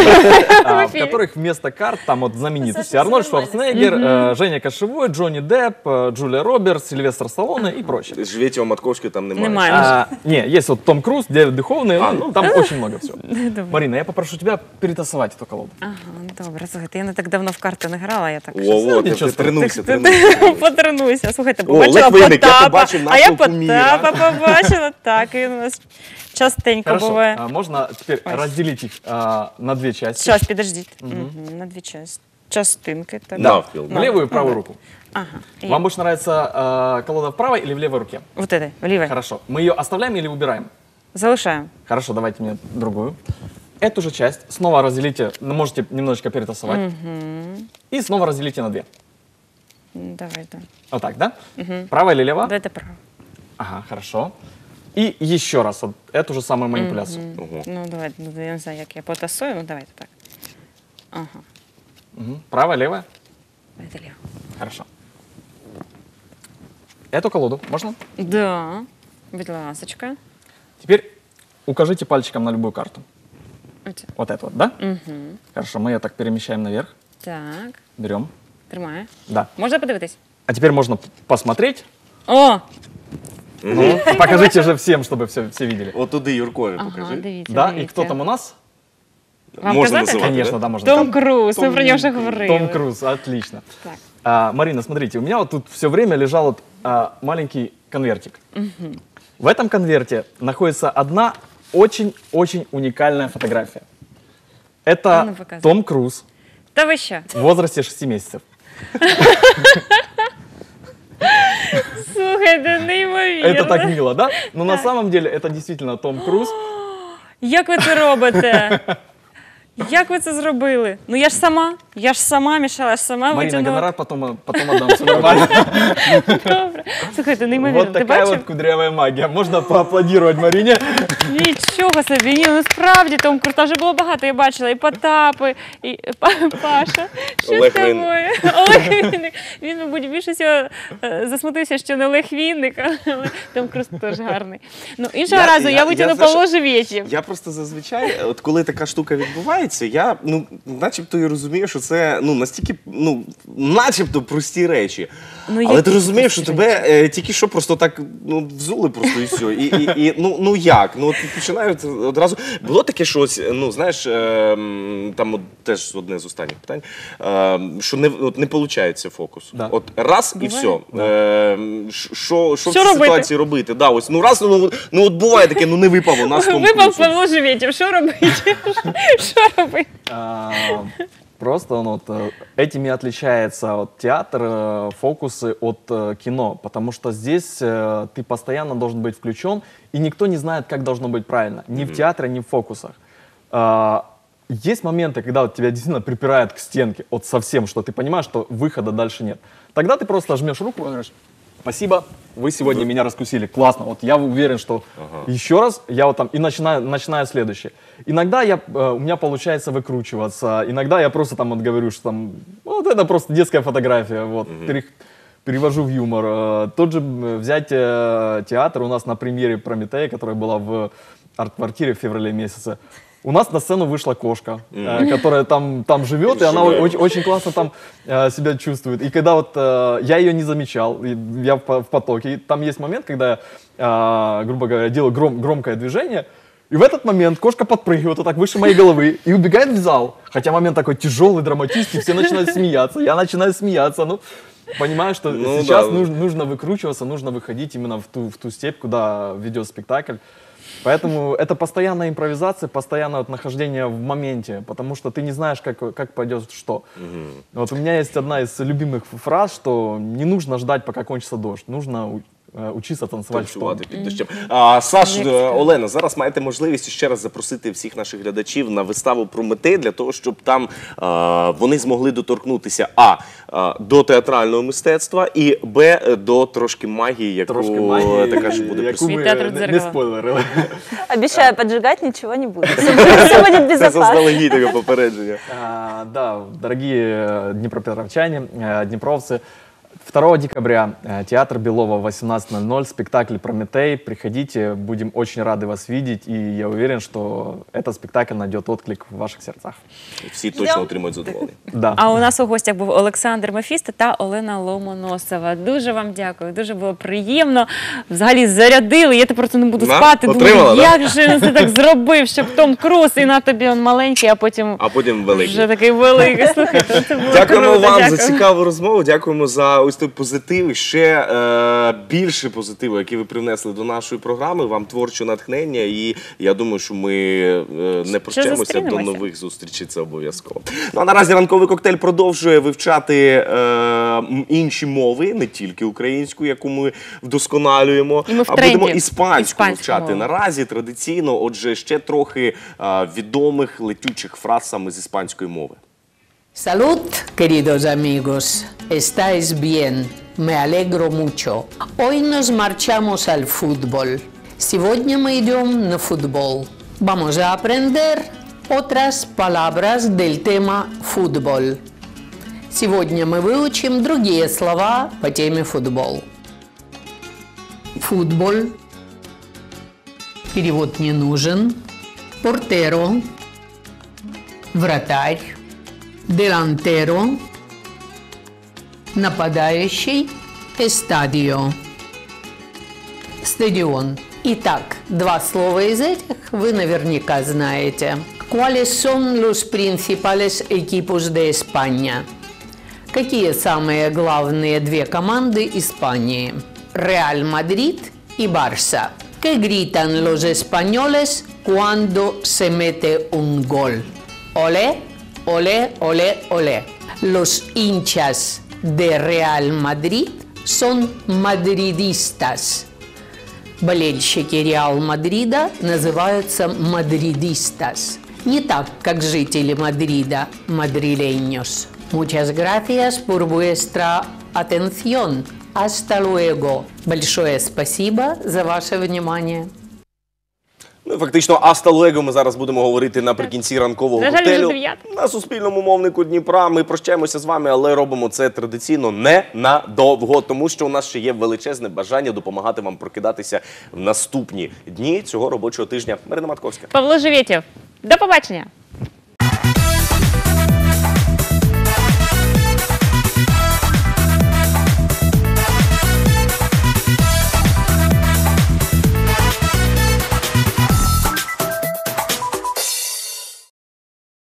А, в которых вместо карт там вот знаменитости. Арнольд Шварценеггер, Мгм. э, Женя Кошевой, Джонни Депп, э, Джулия Робертс, Сильвестр Сталлоне и прочее. Жветіва Матковської там немає. Немає. А, не, есть вот Том Круз, Дэвид Духовный, А, ну, ну. там очень много всего. Добре. Марина, я попрошу тебя перетасовать эту колоду. Ага, добре, слухайте, я не так давно в карти не грала, я так Во, во, ти Нічого ти тренуйся, Так, тренуйся. Потренуйся. Слухайте, О, побачила Олег Винник, я Потапа, побачив а я нашого куміра. Потапа побачила. Так, він у нас частенько Хорошо, буває. а можно теперь Ой. разделить их а, на две части? Зараз, підождіть. Мгм. Мгм, На дві частини. Частинки. Так. Да, Навпіл, в да. левую и правую руку. Ага. і- Вам больше нравится а, колода в правой или в левой руке? Вот этой, в лівій. Хорошо. Мы ее оставляем или убираем? Залишаємо. Хорошо, давайте мне другую. Эту же часть снова разделите, ну, можете немножечко перетасовать. Мгм. И снова разделите на две. М, Давай, да. Вот так, да? Мгм. Право или лево? Давайте право. Ага, хорошо. И еще раз вот эту же самую манипуляцию. Мгм. Ну, давай, ну, я не знаю, як я потасую, ну давайте так. Ага, Мгм. Право, лево? давайте ліво. Хорошо. Эту колоду можно? Да, будь ласочка. Теперь укажите пальчиком на любую карту. Оце. Вот эту вот, да? Угу. Хорошо, мы ее так перемещаем наверх. Так, Берем. тримаю. Да. Можна подивитись? А теперь можно п- посмотреть. О! Ну, покажите же всем, чтобы все, все видели. От туди Юркові Ага, покажи. дивіться, Да, и дивіться. кто там у нас? Вам Можна казати? називати, Конечно, да? да, можно. Том Круз, ми про нього вже говорили. Том Круз, отлично. Так. А, Марина, смотрите, у меня вот тут все время лежал вот, а, маленький конвертик. Мгм. В этом конверте находится одна очень-очень уникальная фотография. А Это ну, показывай. Том Круз Та ви що? в возрасте 6 месяцев. Слухайте, неймовірно. Это так мило, да? Но на самом деле это действительно Том Круз. Як ви це робите? Як ви це зробили? Ну я ж сама, я ж сама мішала, я ж сама Марина, витягнула. гонорар потом, потом отдам, все нормально. Слухайте, неймовірно, Вот ти такая бачив? вот кудрявая магия. Можно поаплодировать Марине. Нічого собі, ні, ну справді Том Круз, там вже було багато, я бачила, і Потапи, і Па- Паша. Що Олег з тобою? Олег Вінник. Він, мабуть, більше всього е, засмутився, що не Олег Вінник, але Том Круз теж гарний. Ну, іншого Я- разу я, я- я, витягну знаєш, Павло Живєтєв. Я просто зазвичай, от коли така штука відбувається, я ну, начебто і розумію, що це ну настільки, ну, начебто прості речі. Ну, Але ти розумієш, що тебе е, тільки що просто так ну, взули просто і все. І, і, і ну, ну як? Ну от починають одразу. Було таке щось, ну знаєш, е, м, там от, теж одне з останніх питань, е, що не, от, не виходить фокус. От раз і все. Е, м, що, що, в Що цій робити? ситуації робити? Да, ось, ну раз, ну, ну от буває таке, ну не випав у нас Випав Круз. Павло Живєтєв, що робити? Що робити? А, Просто ну, вот, э, этими отличается вот, театр, э, фокусы от э, кино, потому что здесь ты постоянно должен быть включен, и никто не знает, как должно быть правильно, ни в театре, ни в фокусах. А, Есть моменты, когда вот тебя действительно припирает к стенке, вот совсем, что ты понимаешь, что выхода дальше нет. Тогда ты просто жмешь руку спасибо, вы сегодня меня раскусили, классно, вот я уверен, что еще раз я вот там и начинаю, начинаю следующее. Иногда я, э, у меня получается выкручиваться, иногда я просто там вот говорю, что там, вот это просто детская фотография, вот, перех- перевожу в юмор. Э, Тот же м, взять э, театр у нас на премьере Прометея, которая была в арт-квартире в феврале месяце. У нас на сцену вышла кошка, э, которая там, там живет, и она очень, очень классно там э, себя чувствует. И когда вот э, я ее не замечал, я в, в потоке, и там есть момент, когда я, э, грубо говоря, делаю гром- громкое движение, и в этот момент кошка подпрыгивает вот так выше моей головы и убегает в зал. Хотя момент такой тяжелый, драматический, все начинают смеяться, я начинаю смеяться, ну, понимаю, что Ну сейчас да. нужно, нужно выкручиваться, нужно выходить именно в ту, в ту степь, куда ведет спектакль. Поэтому это постоянная импровизация, постоянное вот нахождение в моменте, потому что ты не знаешь, как, как пойдет что. Вот у меня есть одна из любимых фраз, что не нужно ждать, пока кончится дождь, нужно у- э, учиться танцевать в Танцювати том. під дощем. А, Саш, е, Олена, зараз маєте можливість ще раз запросити всіх наших глядачів на виставу Прометей для того, щоб там а, вони змогли доторкнутися а, а до театрального мистецтва і б е, до трошки магії, яку Трошки магії, така ж буде яку ми присутня. не, не спойлерили. Обещаю, поджигать ничего не буду. Все будет Це безопасно. заздалегідь таке попередження. А, да, дорогие э, днепропетровчане, э, днепровцы, 2 декабря э, театр Белова 18.00, спектакль «Прометей». Приходите, будем очень рады вас видеть, и я уверен, что этот спектакль найдет отклик в ваших сердцах. Всі точно отримують задоволення. Да. А у нас у гостях був Олександр Мефісто та Олена Ломоносова. Дуже вам дякую, дуже було приємно. Взагалі зарядили. Я тепер просто не буду На? спати. Отримала, Думаю, да? як же він це так зробив, щоб Том Круз і на тобі він маленький, а потім А потім великий. вже такий великий. Слухайте, це було Дякуємо круто, вам дякую. за цікаву розмову. Дякуємо за ось той позитив. І ще е, більше позитиву, який ви привнесли до нашої програми. Вам творче натхнення. І я думаю, що ми е, не прощаємося до нових зустрічей. Це обов'язково. Ну а наразі ранковий коктейль продовжує вивчати е, інші мови, не тільки українську, яку ми вдосконалюємо, І ми в а будемо іспанську іспанську вивчати мову. наразі традиційно. Отже, ще трохи е, відомих летючих фраз саме з іспанської мови. Salud, queridos amigos. Estáis bien. Me alegro mucho. Hoy nos marchamos al fútbol. Сегодня мы идем на футбол. Vamos a aprender otras palabras del tema футбол. Сегодня мы выучим другие слова по теме футбол. Футбол. Перевод не нужен. Портеро. Вратарь. Делантеро. Нападающий. Эстадио. Стадион. Итак, два слова из этих вы наверняка знаете. ¿Cuáles son los principales equipos de España? Какие самые главные две команды Испании? Реал Мадрид и Барса. ¿Qué gritan los españoles cuando se mete un gol? Olé, olé, olé, olé. Los hinchas de Real Madrid son madridistas. Болельщики Реал Мадрида называются мадридистас. Не так, как жители Мадрида, madrileños. Muchas gracias por vuestra atención. Hasta luego. Большое спасибо за ваше внимание. Ну, фактично, аста лего ми зараз будемо говорити наприкінці ранкового На жаль, вже готелю дев'ята. на суспільному мовнику Дніпра. Ми прощаємося з вами, але робимо це традиційно не надовго, тому що у нас ще є величезне бажання допомагати вам прокидатися в наступні дні цього робочого тижня. Марина Матковська. Павло Живєтєв, до побачення!